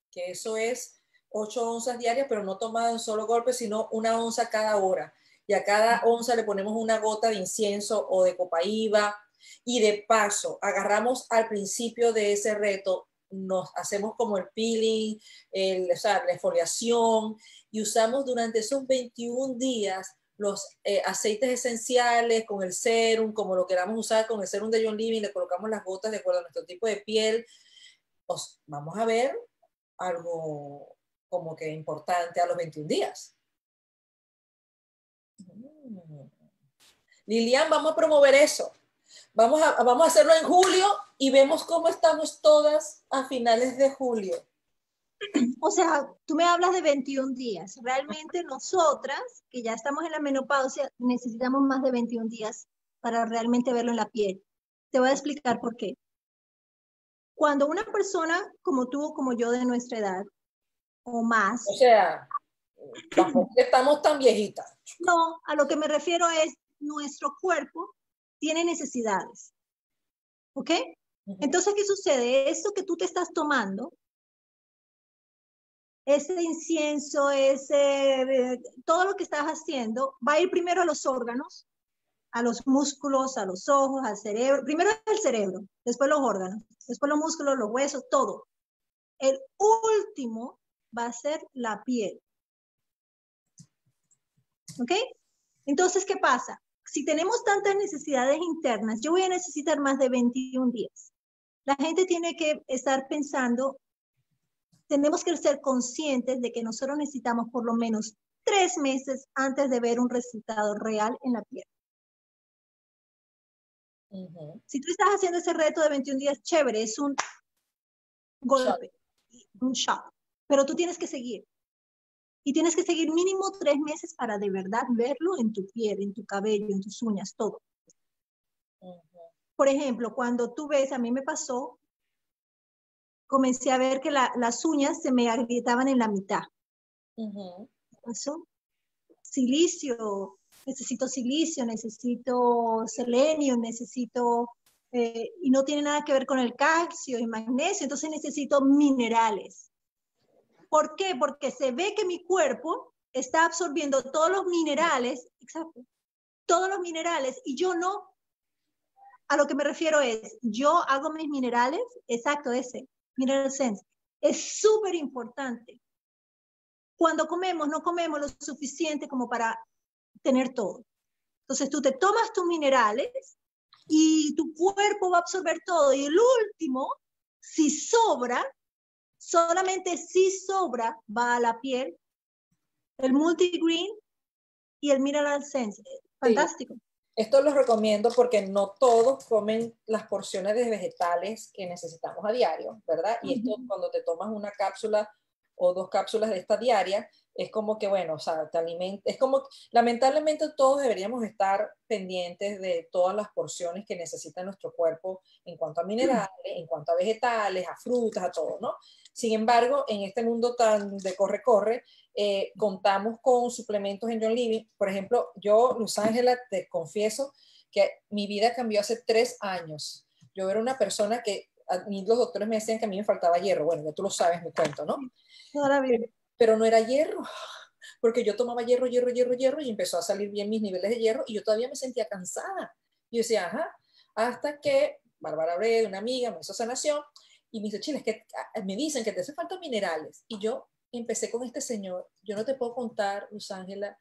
que eso es 8 onzas diarias, pero no tomada en solo golpe, sino una onza cada hora. Y a cada onza le ponemos una gota de incienso o de copaíba. Y de paso, agarramos al principio de ese reto, nos hacemos como el peeling, el, o sea, la exfoliación, y usamos durante esos 21 días los eh, aceites esenciales con el serum, como lo queramos usar con el serum de John Living, le colocamos las gotas de acuerdo a nuestro tipo de piel. Pues vamos a ver algo como que importante a los 21 días. Mm. Lilian, vamos a promover eso. Vamos a, vamos a hacerlo en julio y vemos cómo estamos todas a finales de julio. O sea, tú me hablas de 21 días. Realmente nosotras, que ya estamos en la menopausia, necesitamos más de 21 días para realmente verlo en la piel. Te voy a explicar por qué. Cuando una persona como tú o como yo de nuestra edad o más. O sea, tampoco estamos tan viejitas. No, a lo que me refiero es nuestro cuerpo tiene necesidades. ¿Ok? Entonces, ¿qué sucede? Esto que tú te estás tomando, ese incienso, ese, todo lo que estás haciendo, va a ir primero a los órganos, a los músculos, a los ojos, al cerebro. Primero el cerebro, después los órganos, después los músculos, los huesos, todo. El último va a ser la piel. ¿Ok? Entonces, ¿qué pasa? Si tenemos tantas necesidades internas, yo voy a necesitar más de 21 días. La gente tiene que estar pensando, tenemos que ser conscientes de que nosotros necesitamos por lo menos tres meses antes de ver un resultado real en la piel. Si tú estás haciendo ese reto de 21 días, chévere, es un golpe, un shock pero tú tienes que seguir. Y tienes que seguir mínimo tres meses para de verdad verlo en tu piel, en tu cabello, en tus uñas, todo. Por ejemplo, cuando tú ves, a mí me pasó, comencé a ver que las uñas se me agrietaban en la mitad. pasó? Silicio, necesito silicio, necesito selenio, necesito, eh, y no tiene nada que ver con el calcio y magnesio, entonces necesito minerales. ¿Por qué? Porque se ve que mi cuerpo está absorbiendo todos los minerales, exacto, todos los minerales y yo no. A lo que me refiero es, yo hago mis minerales, exacto, ese, Mineral Sense. Es súper importante. Cuando comemos, no comemos lo suficiente como para tener todo. Entonces tú te tomas tus minerales y tu cuerpo va a absorber todo. Y el último, si sobra, solamente si sobra va a la piel el multigreen y el mineral sense. Fantástico. Esto lo recomiendo porque no todos comen las porciones de vegetales que necesitamos a diario, ¿verdad? Y esto cuando te tomas una cápsula o dos cápsulas de esta diaria, es como que, bueno, o sea, te alimenta, es como, lamentablemente todos deberíamos estar pendientes de todas las porciones que necesita nuestro cuerpo en cuanto a minerales, en cuanto a vegetales, a frutas, a todo, ¿no? Sin embargo, en este mundo tan de corre-corre, eh, contamos con suplementos en John Living. Por ejemplo, yo, Luz Ángela, te confieso que mi vida cambió hace tres años. Yo era una persona que a mí los doctores me decían que a mí me faltaba hierro. Bueno, ya tú lo sabes, me cuento, ¿no? Pero no era hierro, porque yo tomaba hierro, hierro, hierro, hierro y empezó a salir bien mis niveles de hierro y yo todavía me sentía cansada. Y yo decía, ajá, hasta que Bárbara Brede, una amiga, me hizo sanación y me dice, Chile, es que ah, me dicen que te hace falta minerales. Y yo empecé con este señor, yo no te puedo contar, Luz Ángela,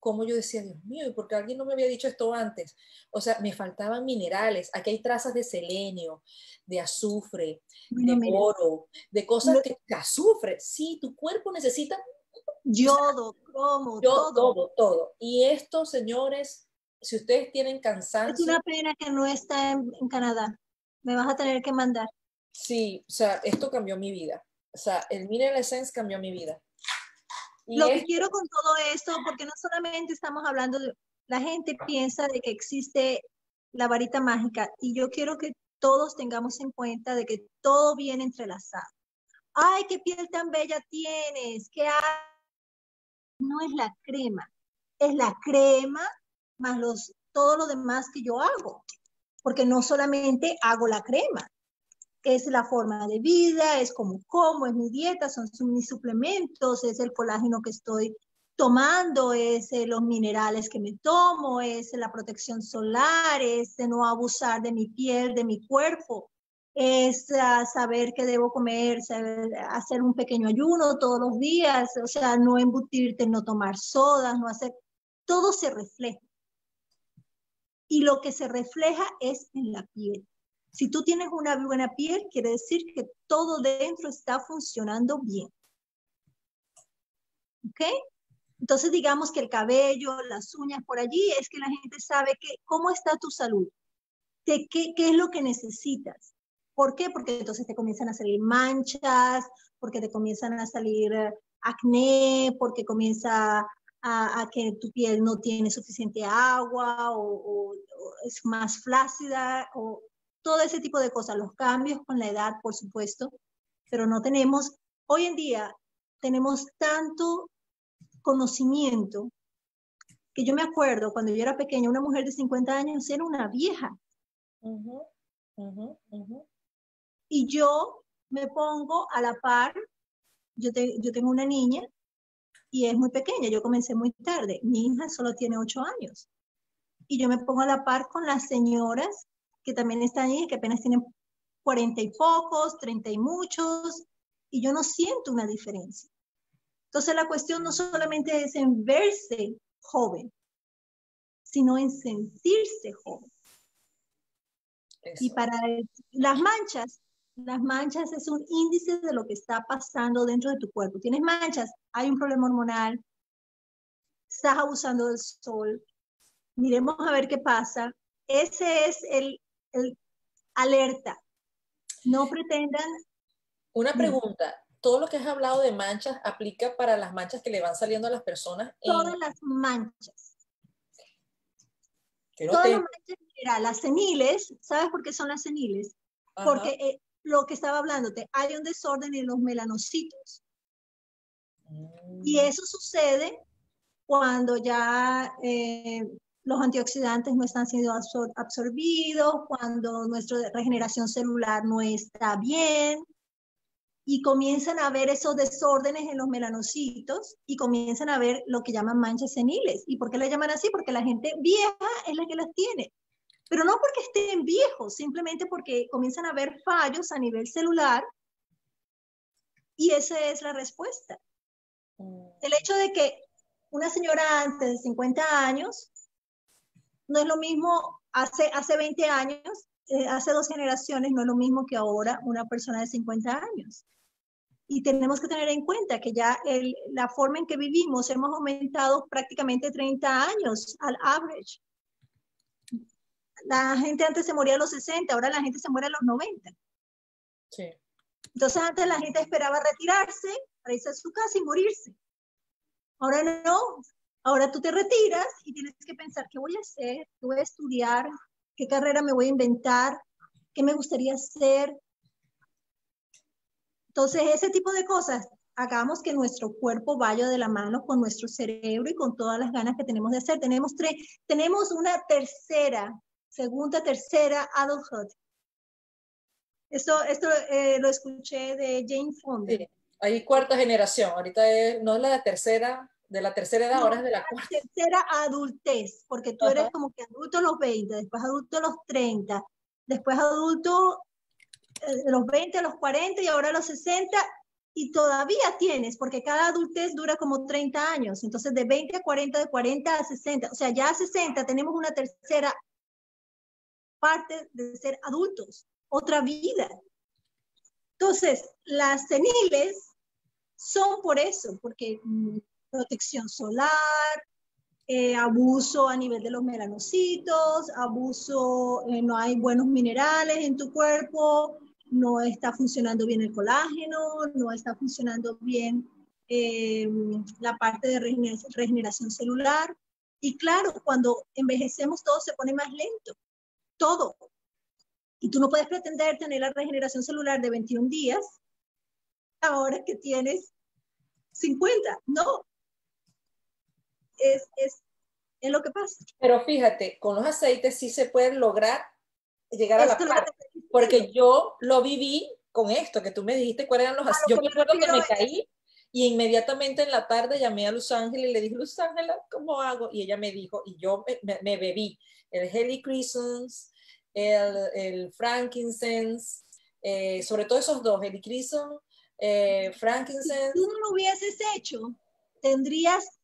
cómo yo decía, Dios mío, ¿y por qué alguien no me había dicho esto antes? O sea, me faltaban minerales, aquí hay trazas de selenio, de azufre, de oro, de cosas que, azufre, sí, tu cuerpo necesita yodo, cromo, todo. todo, todo. Y esto, señores, si ustedes tienen cansancio. Es una pena que no está en, Canadá. Me vas a tener que mandar. Sí, o sea, esto cambió mi vida. O sea, el Mineral Essence cambió mi vida. Lo que quiero con todo esto, porque no solamente estamos hablando de, la gente piensa de que existe la varita mágica y yo quiero que todos tengamos en cuenta de que todo viene entrelazado. Ay, qué piel tan bella tienes, qué no es la crema, es la crema más los, todo lo demás que yo hago, porque no solamente hago la crema, es la forma de vida, es como como, es mi dieta, son mis suplementos, es el colágeno que estoy tomando, es eh, los minerales que me tomo, es la protección solar, es de no abusar de mi piel, de mi cuerpo, es ah, saber que debo comer, hacer un pequeño ayuno todos los días, o sea, no embutirte, no tomar sodas, no hacer, todo se refleja. Y lo que se refleja es en la piel. Si tú tienes una buena piel, quiere decir que todo dentro está funcionando bien. ¿Ok? Entonces digamos que el cabello, las uñas por allí, es que la gente sabe que, cómo está tu salud, de qué, qué es lo que necesitas. ¿Por qué? Porque entonces te comienzan a salir manchas, porque te comienzan a salir eh, acné, porque comienza a, que tu piel no tiene suficiente agua o, o, es más flácida o todo ese tipo de cosas, los cambios con la edad, por supuesto, pero no tenemos, hoy en día tenemos tanto conocimiento que yo me acuerdo cuando yo era pequeña, una mujer de 50 años era una vieja. Y yo me pongo a la par, yo, yo tengo una niña y es muy pequeña, yo comencé muy tarde, mi hija solo tiene 8 años. Y yo me pongo a la par con las señoras que también están ahí, que apenas tienen cuarenta y pocos, treinta y muchos, y yo no siento una diferencia. Entonces la cuestión no solamente es en verse joven, sino en sentirse joven. Y para las manchas, las manchas es un índice de lo que está pasando dentro de tu cuerpo. Tienes manchas, hay un problema hormonal, estás abusando del sol, miremos a ver qué pasa. Ese es el, alerta. No pretendan. Una pregunta. ¿Todo lo que has hablado de manchas aplica para las manchas que le van saliendo a las personas? Todas las manchas. Todas las manchas las seniles, ¿sabes por qué son las seniles? Porque eh, lo que estaba hablándote, hay un desorden en los melanocitos. Y mm. eso sucede cuando ya eh, los antioxidantes no están siendo absorbidos, cuando nuestra regeneración celular no está bien, y comienzan a ver esos desórdenes en los melanocitos y comienzan a ver lo que llaman manchas seniles. ¿Y por qué le llaman así? Porque la gente vieja es la que las tiene. Pero no porque estén viejos, simplemente porque comienzan a ver fallos a nivel celular y esa es la respuesta. Mm. El hecho de que una señora antes de 50 años no es lo mismo hace, hace 20 años, eh, hace dos generaciones, no es lo mismo que ahora una persona de 50 años. Y tenemos que tener en cuenta que ya el, la forma en que vivimos hemos aumentado prácticamente 30 años al average. La gente antes se moría a los 60, ahora la gente se muere a los 90. Sí. Entonces antes la gente esperaba retirarse para irse a su casa y morirse. Ahora no, Ahora tú te retiras y tienes que pensar qué voy a hacer, qué voy a estudiar, qué carrera me voy a inventar, qué me gustaría hacer. Entonces, ese tipo de cosas, hagamos que nuestro cuerpo vaya de la mano con nuestro cerebro y con todas las ganas que tenemos de hacer. Tenemos, tres, tenemos una tercera, segunda, tercera adulthood. Esto, esto eh, lo escuché de Jane Fonda. Sí, hay cuarta generación, ahorita no es la tercera, de la tercera edad, ahora es de la cuarta. tercera adultez, porque tú eres como que adulto a los 20, después adulto a los 30, después adulto eh, de los 20 a los 40 y ahora a los 60 y todavía tienes, porque cada adultez dura como 30 años, entonces de 20 a 40, de 40 a 60, o sea, ya a 60 tenemos una tercera parte de ser adultos, otra vida. Entonces, las seniles son por eso, porque mm, protección solar, eh, abuso a nivel de los melanocitos, abuso, eh, no hay buenos minerales en tu cuerpo, no está funcionando bien el colágeno, no está funcionando bien eh, la parte de regeneración celular. Y claro, cuando envejecemos todo se pone más lento, todo. Y tú no puedes pretender tener la regeneración celular de 21 días ahora que tienes 50. No, es, es, es lo que pasa. Pero fíjate, con los aceites sí se puede lograr llegar a la parte, porque yo lo viví con esto, que tú me dijiste cuáles eran los aceites. Yo me acuerdo que me caí y inmediatamente en la tarde llamé a Luz Ángela y le dije, Luz Ángela, ¿cómo hago? Y ella me dijo, y yo me, me, bebí el Helichrysums, el, el frankincense, eh, sobre todo esos dos, Helichrysum, eh, frankincense. Si tú no lo hubieses hecho, tendrías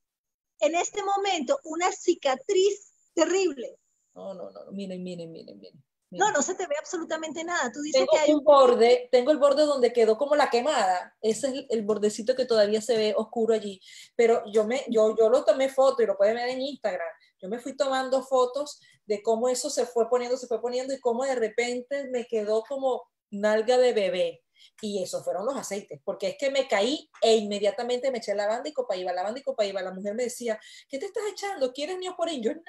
en este momento una cicatriz terrible. No, no, no, miren, miren, miren, miren. No, no se te ve absolutamente nada. Tú dices tengo que hay un borde, tengo el borde donde quedó como la quemada. Ese es el, bordecito que todavía se ve oscuro allí. Pero yo me, yo, yo lo tomé foto y lo pueden ver en Instagram. Yo me fui tomando fotos de cómo eso se fue poniendo, se fue poniendo y cómo de repente me quedó como nalga de bebé. Y esos fueron los aceites, porque es que me caí e inmediatamente me eché lavanda y copa iba, lavanda y copa iba. La mujer me decía, ¿qué te estás echando? ¿Quieres neosporin? Yo, no,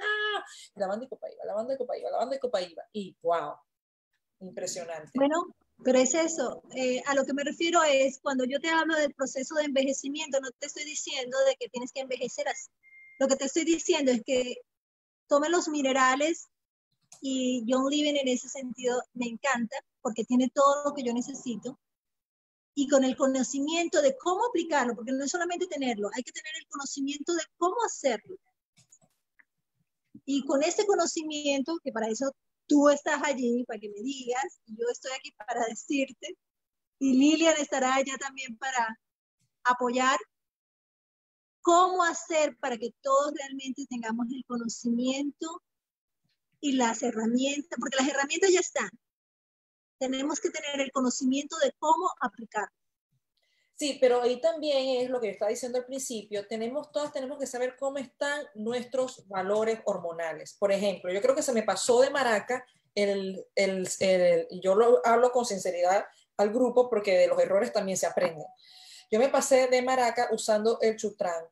lavanda y copa iba, lavanda y copa iba, lavanda y copa iba. Y wow, impresionante. Bueno, pero es eso. Eh, a lo que me refiero es cuando yo te hablo del proceso de envejecimiento, no te estoy diciendo de que tienes que envejecer así. Lo que te estoy diciendo es que tome los minerales y John Living en ese sentido me encanta porque tiene todo lo que yo necesito y con el conocimiento de cómo aplicarlo, porque no es solamente tenerlo, hay que tener el conocimiento de cómo hacerlo. Y con ese conocimiento, que para eso tú estás allí, para que me digas, y yo estoy aquí para decirte, y Lilian estará allá también para apoyar cómo hacer para que todos realmente tengamos el conocimiento y las herramientas, porque las herramientas ya están, tenemos que tener el conocimiento de cómo aplicar. Sí, pero ahí también es lo que yo estaba diciendo al principio, tenemos, todas tenemos que saber cómo están nuestros valores hormonales. Por ejemplo, yo creo que se me pasó de maraca, el, el, el, yo lo hablo con sinceridad al grupo porque de los errores también se aprende. Yo me pasé de maraca usando el chutrán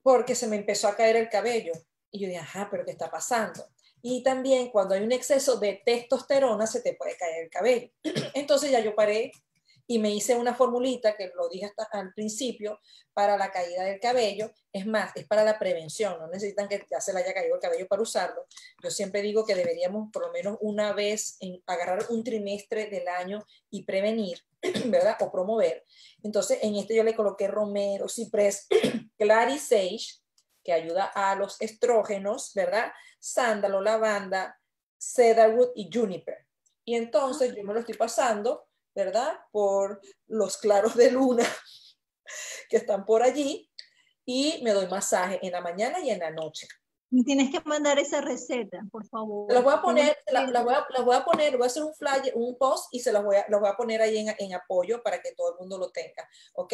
porque se me empezó a caer el cabello. Y yo dije, ajá, pero ¿qué está pasando? Y también cuando hay un exceso de testosterona se te puede caer el cabello. Entonces ya yo paré y me hice una formulita que lo dije hasta al principio para la caída del cabello. Es más, es para la prevención, no necesitan que ya se le haya caído el cabello para usarlo. Yo siempre digo que deberíamos por lo menos una vez en, agarrar un trimestre del año y prevenir, ¿verdad? O promover. Entonces en este yo le coloqué romero, ciprés, clary sage, que ayuda a los estrógenos, ¿verdad? Sándalo, lavanda, cedarwood y juniper. Y entonces yo me lo estoy pasando, ¿verdad? Por los claros de luna que están por allí y me doy masaje en la mañana y en la noche. Me tienes que mandar esa receta, por favor. La voy a poner, la, voy, a, la voy, a, poner, voy a hacer un flyer, un post y se las voy a, voy a poner ahí en, en, apoyo para que todo el mundo lo tenga, ¿ok?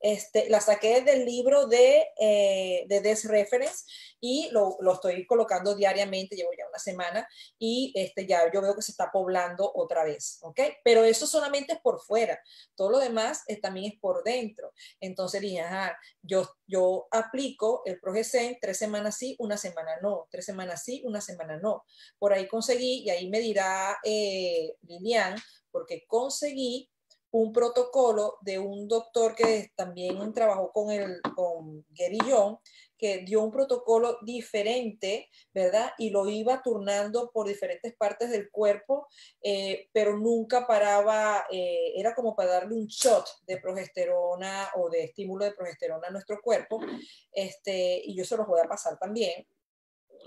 Este, la saqué del libro de, eh, de Des Reference y lo, lo, estoy colocando diariamente, llevo ya una semana y este, ya yo veo que se está poblando otra vez, ¿ok? Pero eso solamente es por fuera, todo lo demás es, también es por dentro. Entonces dije, ajá, yo, yo aplico el Progesen tres semanas sí, una semana no, tres semanas sí, una semana no. Por ahí conseguí, y ahí me dirá eh, Lilian, porque conseguí un protocolo de un doctor que también trabajó con, el, con Gary que dio un protocolo diferente, ¿verdad? Y lo iba turnando por diferentes partes del cuerpo, eh, pero nunca paraba, eh, era como para darle un shot de progesterona o de estímulo de progesterona a nuestro cuerpo, este, y yo se los voy a pasar también.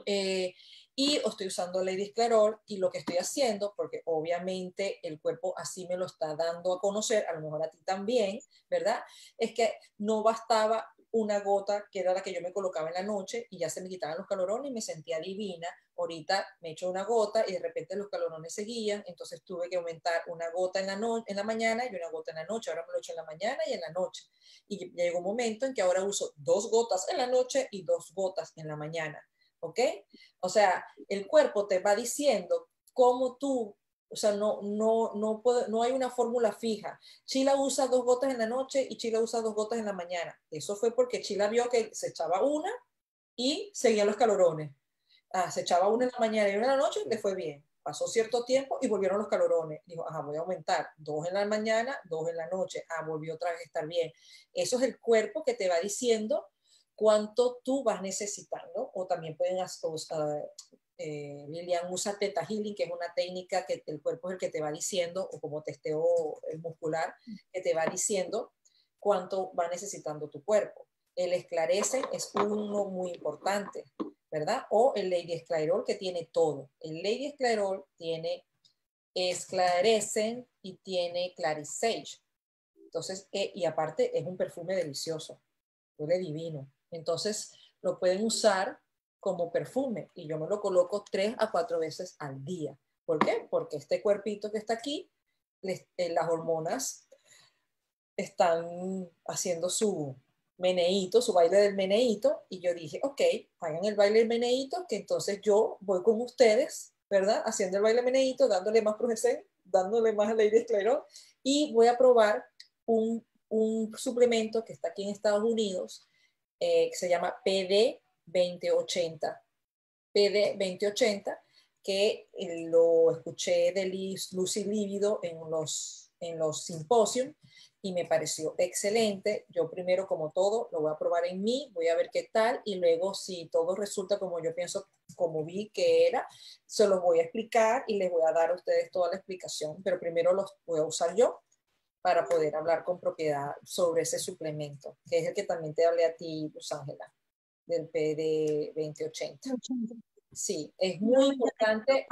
Eh, y estoy usando Lady Sclerol y lo que estoy haciendo, porque obviamente el cuerpo así me lo está dando a conocer, a lo mejor a ti también, ¿verdad? Es que no bastaba una gota que era la que yo me colocaba en la noche y ya se me quitaban los calorones y me sentía divina. Ahorita me echo una gota y de repente los calorones seguían, entonces tuve que aumentar una gota en la, en la mañana y una gota en la noche. Ahora me lo echo en la mañana y en la noche. Y llegó un momento en que ahora uso dos gotas en la noche y dos gotas en la mañana. ¿Ok? O sea, el cuerpo te va diciendo cómo tú o sea, no, no, no, puede, no hay una fórmula fija. Chila usa dos gotas en la noche y Chila usa dos gotas en la mañana. Eso fue porque Chila vio que se echaba una y seguían los calorones. Ah, se echaba una en la mañana y una en la noche, le fue bien. Pasó cierto tiempo y volvieron los calorones. Dijo, ajá, voy a aumentar. Dos en la mañana, dos en la noche. Ah, volvió otra vez a estar bien. Eso es el cuerpo que te va diciendo cuánto tú vas necesitando. O también pueden eh, Lilian usa Theta Healing, que es una técnica que el cuerpo es el que te va diciendo, o como testeo muscular, que te va diciendo cuánto va necesitando tu cuerpo. El esclarece es uno muy importante, ¿verdad? O el Lady Esclarol, que tiene todo. El Lady Esclarol tiene esclarecen y tiene clarisage. Entonces, eh, y aparte es un perfume delicioso, huele divino. Entonces, lo pueden usar como perfume y yo me lo coloco tres a cuatro veces al día. ¿Por qué? Porque este cuerpito que está aquí, eh, las hormonas están haciendo su meneíto, su baile del meneíto, y yo dije, ok, hagan el baile del meneíto, que entonces yo voy con ustedes, ¿verdad? Haciendo el baile meneíto, dándole más progesen, dándole más Lady Esclerón, y voy a probar un, un, suplemento que está aquí en Estados Unidos, eh, que se llama PD 2080, PD 2080, que eh, lo escuché de Lucy Lívido en los, en los simposios y me pareció excelente. Yo primero, como todo, lo voy a probar en mí, voy a ver qué tal y luego si todo resulta como yo pienso, como vi que era, se los voy a explicar y les voy a dar a ustedes toda la explicación, pero primero los voy a usar yo para poder hablar con propiedad sobre ese suplemento, que es el que también te hablé a ti, Luz Ángela del PD 2080. Sí, es muy importante.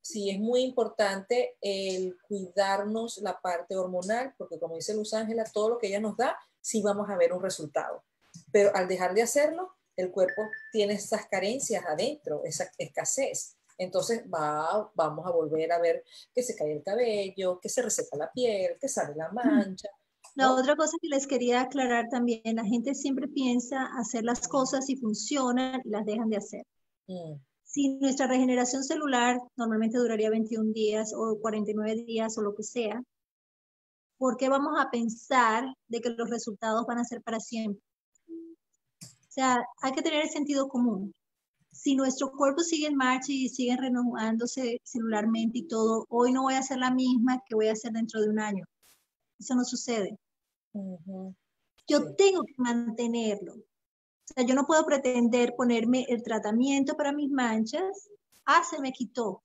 Sí, es muy importante el cuidarnos la parte hormonal, porque como dice Luz Ángela, todo lo que ella nos da, sí vamos a ver un resultado. Pero al dejar de hacerlo, el cuerpo tiene esas carencias adentro, esa escasez. Entonces va, vamos a volver a ver que se cae el cabello, que se reseca la piel, que sale la mancha, la otra cosa que les quería aclarar también, la gente siempre piensa hacer las cosas y funcionan y las dejan de hacer. Mm. Si nuestra regeneración celular normalmente duraría 21 días o 49 días o lo que sea, ¿por qué vamos a pensar de que los resultados van a ser para siempre? O sea, hay que tener el sentido común. Si nuestro cuerpo sigue en marcha y sigue renovándose celularmente y todo, hoy no voy a hacer la misma que voy a hacer dentro de un año. Eso no sucede. Yo tengo que mantenerlo. O sea, yo no puedo pretender ponerme el tratamiento para mis manchas. Ah, se me quitó.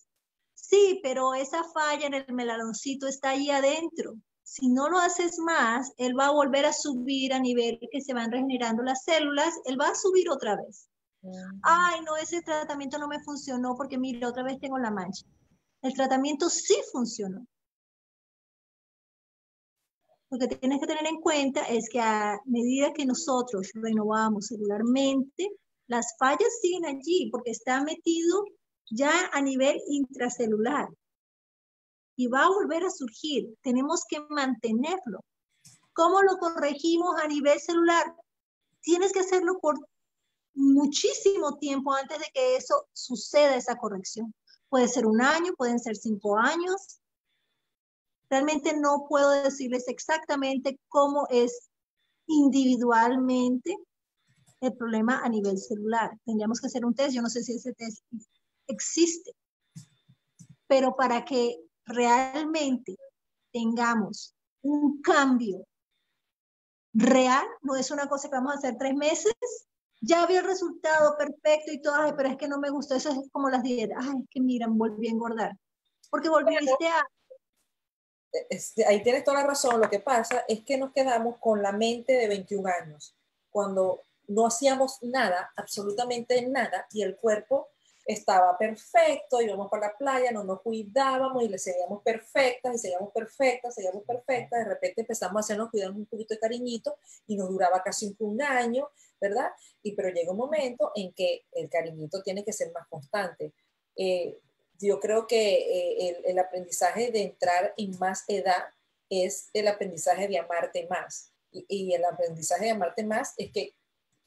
Sí, pero esa falla en el melanoncito está ahí adentro. Si no lo haces más, él va a volver a subir a nivel que se van regenerando las células, él va a subir otra vez. Ay, no, ese tratamiento no me funcionó porque mire, otra vez tengo la mancha. El tratamiento sí funcionó. Lo que tienes que tener en cuenta es que a medida que nosotros renovamos celularmente, las fallas siguen allí porque está metido ya a nivel intracelular y va a volver a surgir. Tenemos que mantenerlo. ¿Cómo lo corregimos a nivel celular? Tienes que hacerlo por muchísimo tiempo antes de que eso suceda, esa corrección. Puede ser un año, pueden ser cinco años, Realmente no puedo decirles exactamente cómo es individualmente el problema a nivel celular. Tendríamos que hacer un test, yo no sé si ese test existe, pero para que realmente tengamos un cambio real, no es una cosa que vamos a hacer tres meses, ya vi el resultado perfecto y todo, pero es que no me gustó, eso es como las dietas, ay, es que miran, volví a engordar, porque volviste a ahí tienes toda la razón, lo que pasa es que nos quedamos con la mente de 21 años, cuando no hacíamos nada, absolutamente nada, y el cuerpo estaba perfecto, íbamos para la playa, no nos cuidábamos y le seguíamos perfectas y seguíamos perfectas, seguíamos perfectas, de repente empezamos a hacernos cuidarnos un poquito de cariñito y nos duraba casi un, año, ¿verdad? Y pero llega un momento en que el cariñito tiene que ser más constante. Eh, yo creo que eh, el, aprendizaje de entrar en más edad es el aprendizaje de amarte más. Y, y el aprendizaje de amarte más es que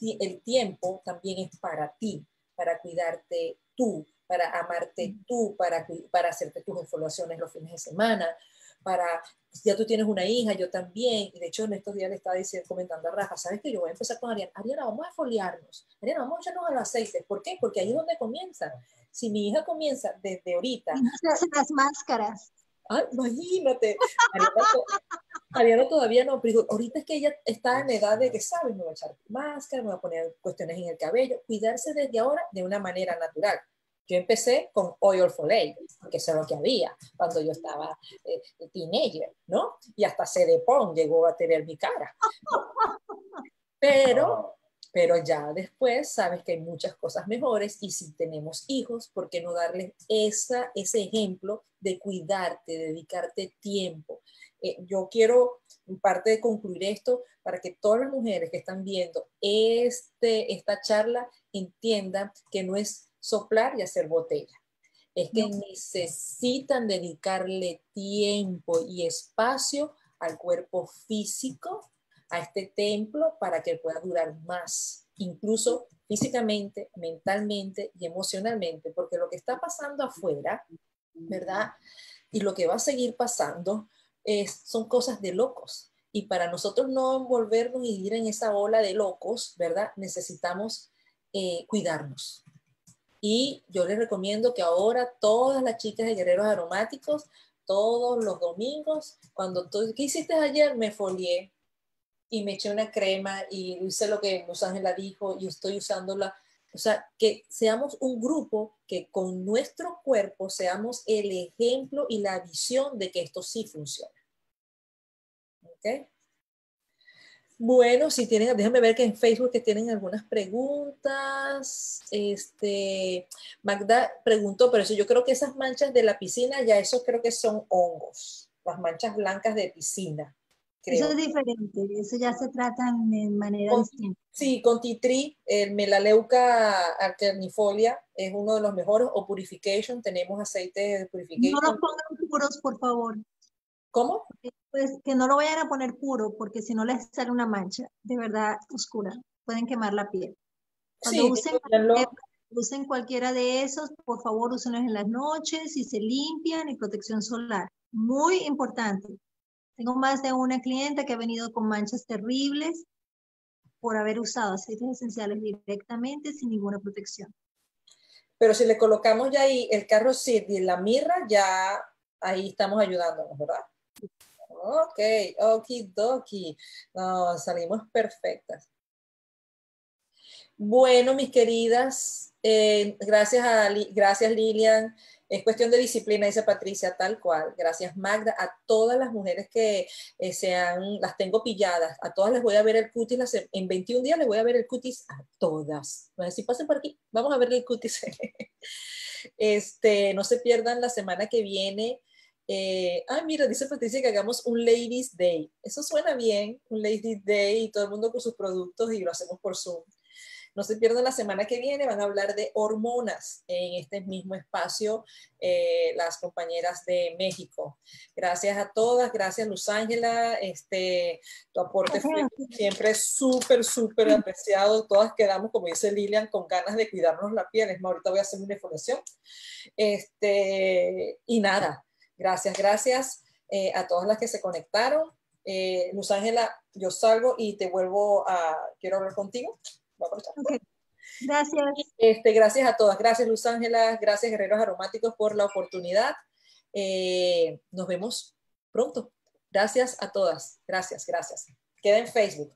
el tiempo también es para ti, para cuidarte tú, para amarte tú, para, para hacerte tus evaluaciones los fines de semana, para, ya tú tienes una hija, yo también, y de hecho en estos días le estaba diciendo, comentando a Rafa, ¿sabes que yo voy a empezar con Ariana? Ariana, vamos a foliarnos, Ariana, vamos a echarnos al aceite, ¿por qué? Porque ahí es donde comienza. Si mi hija comienza desde ahorita... Y se hacen las máscaras. Ay, imagínate. Ariana, todavía no, pero ahorita es que ella está en edad de que sabe, me voy a echar máscara, me voy a poner cuestiones en el cabello, cuidarse desde ahora de una manera natural. Yo empecé con Oil for Lay, que eso es lo que había cuando yo estaba eh, teenager, ¿no? Y hasta Cedepon llegó a tener mi cara. Pero pero ya después sabes que hay muchas cosas mejores y si tenemos hijos, ¿por qué no darles esa, ese ejemplo de cuidarte, de dedicarte tiempo? Eh, yo quiero, en parte de concluir esto, para que todas las mujeres que están viendo este, esta charla entiendan que no es soplar y hacer botella. Es que necesitan dedicarle tiempo y espacio al cuerpo físico, a este templo para que pueda durar más, incluso físicamente, mentalmente y emocionalmente, porque lo que está pasando afuera, ¿verdad? Y lo que va a seguir pasando es, son cosas de locos. Y para nosotros no envolvernos y ir en esa ola de locos, ¿verdad? Necesitamos eh, cuidarnos. Y yo les recomiendo que ahora todas las chicas de guerreros aromáticos, todos los domingos, cuando tú, ¿qué hiciste ayer? Me folié, y me eché una crema y hice lo que Los Ángeles dijo y estoy usándola. O sea, que seamos un grupo que con nuestro cuerpo seamos el ejemplo y la visión de que esto sí funciona. ¿Ok? Bueno, si tienen, déjame ver que en Facebook que tienen algunas preguntas. Este, Magda preguntó, pero eso yo creo que esas manchas de la piscina, ya eso creo que son hongos, las manchas blancas de piscina. Eso es diferente, eso ya se trata de manera distinta. Sí, con titri, el melaleuca alternifolia es uno de los mejores, o purification, tenemos aceite de purification. No los pongan puros, por favor. ¿Cómo? Pues que no lo vayan a poner puro, porque si no les sale una mancha de verdad oscura, pueden quemar la piel. Cuando sí, usen, usen cualquiera de esos, por favor, úsenlos en las noches y se limpian y protección solar. Muy importante tengo más de una cliente que ha venido con manchas terribles por haber usado aceites esenciales directamente sin ninguna protección. Pero si le colocamos ya ahí el carro y la mirra, ya ahí estamos ayudándonos, ¿verdad? Ok, okidoki. No, salimos perfectas. Bueno, mis queridas, eh, gracias, a, gracias Lilian. Es cuestión de disciplina, dice Patricia, tal cual. Gracias, Magda. A todas las mujeres que eh, sean, las tengo pilladas, a todas les voy a ver el cutis, en 21 días les voy a ver el cutis a todas. Bueno, si pasen por aquí, vamos a ver el cutis. este, no se pierdan la semana que viene. Eh, ah, mira, dice Patricia que hagamos un Ladies Day. Eso suena bien, un Ladies Day y todo el mundo con sus productos y lo hacemos por Zoom. No se pierdan la semana que viene, van a hablar de hormonas en este mismo espacio eh, las compañeras de México. Gracias a todas, gracias Luz Ángela, este, tu aporte siempre es súper, súper apreciado. Todas quedamos, como dice Lilian, con ganas de cuidarnos la piel. Es más, ahorita voy a hacer una información. Este, y nada, gracias, gracias eh, a todas las que se conectaron. Eh, Luz Ángela, yo salgo y te vuelvo a, quiero hablar contigo. Gracias. Este, gracias a todas. Gracias, Luz Ángela. Gracias, Guerreros Aromáticos, por la oportunidad. Eh, nos vemos pronto. Gracias a todas. Gracias, gracias. Queda en Facebook.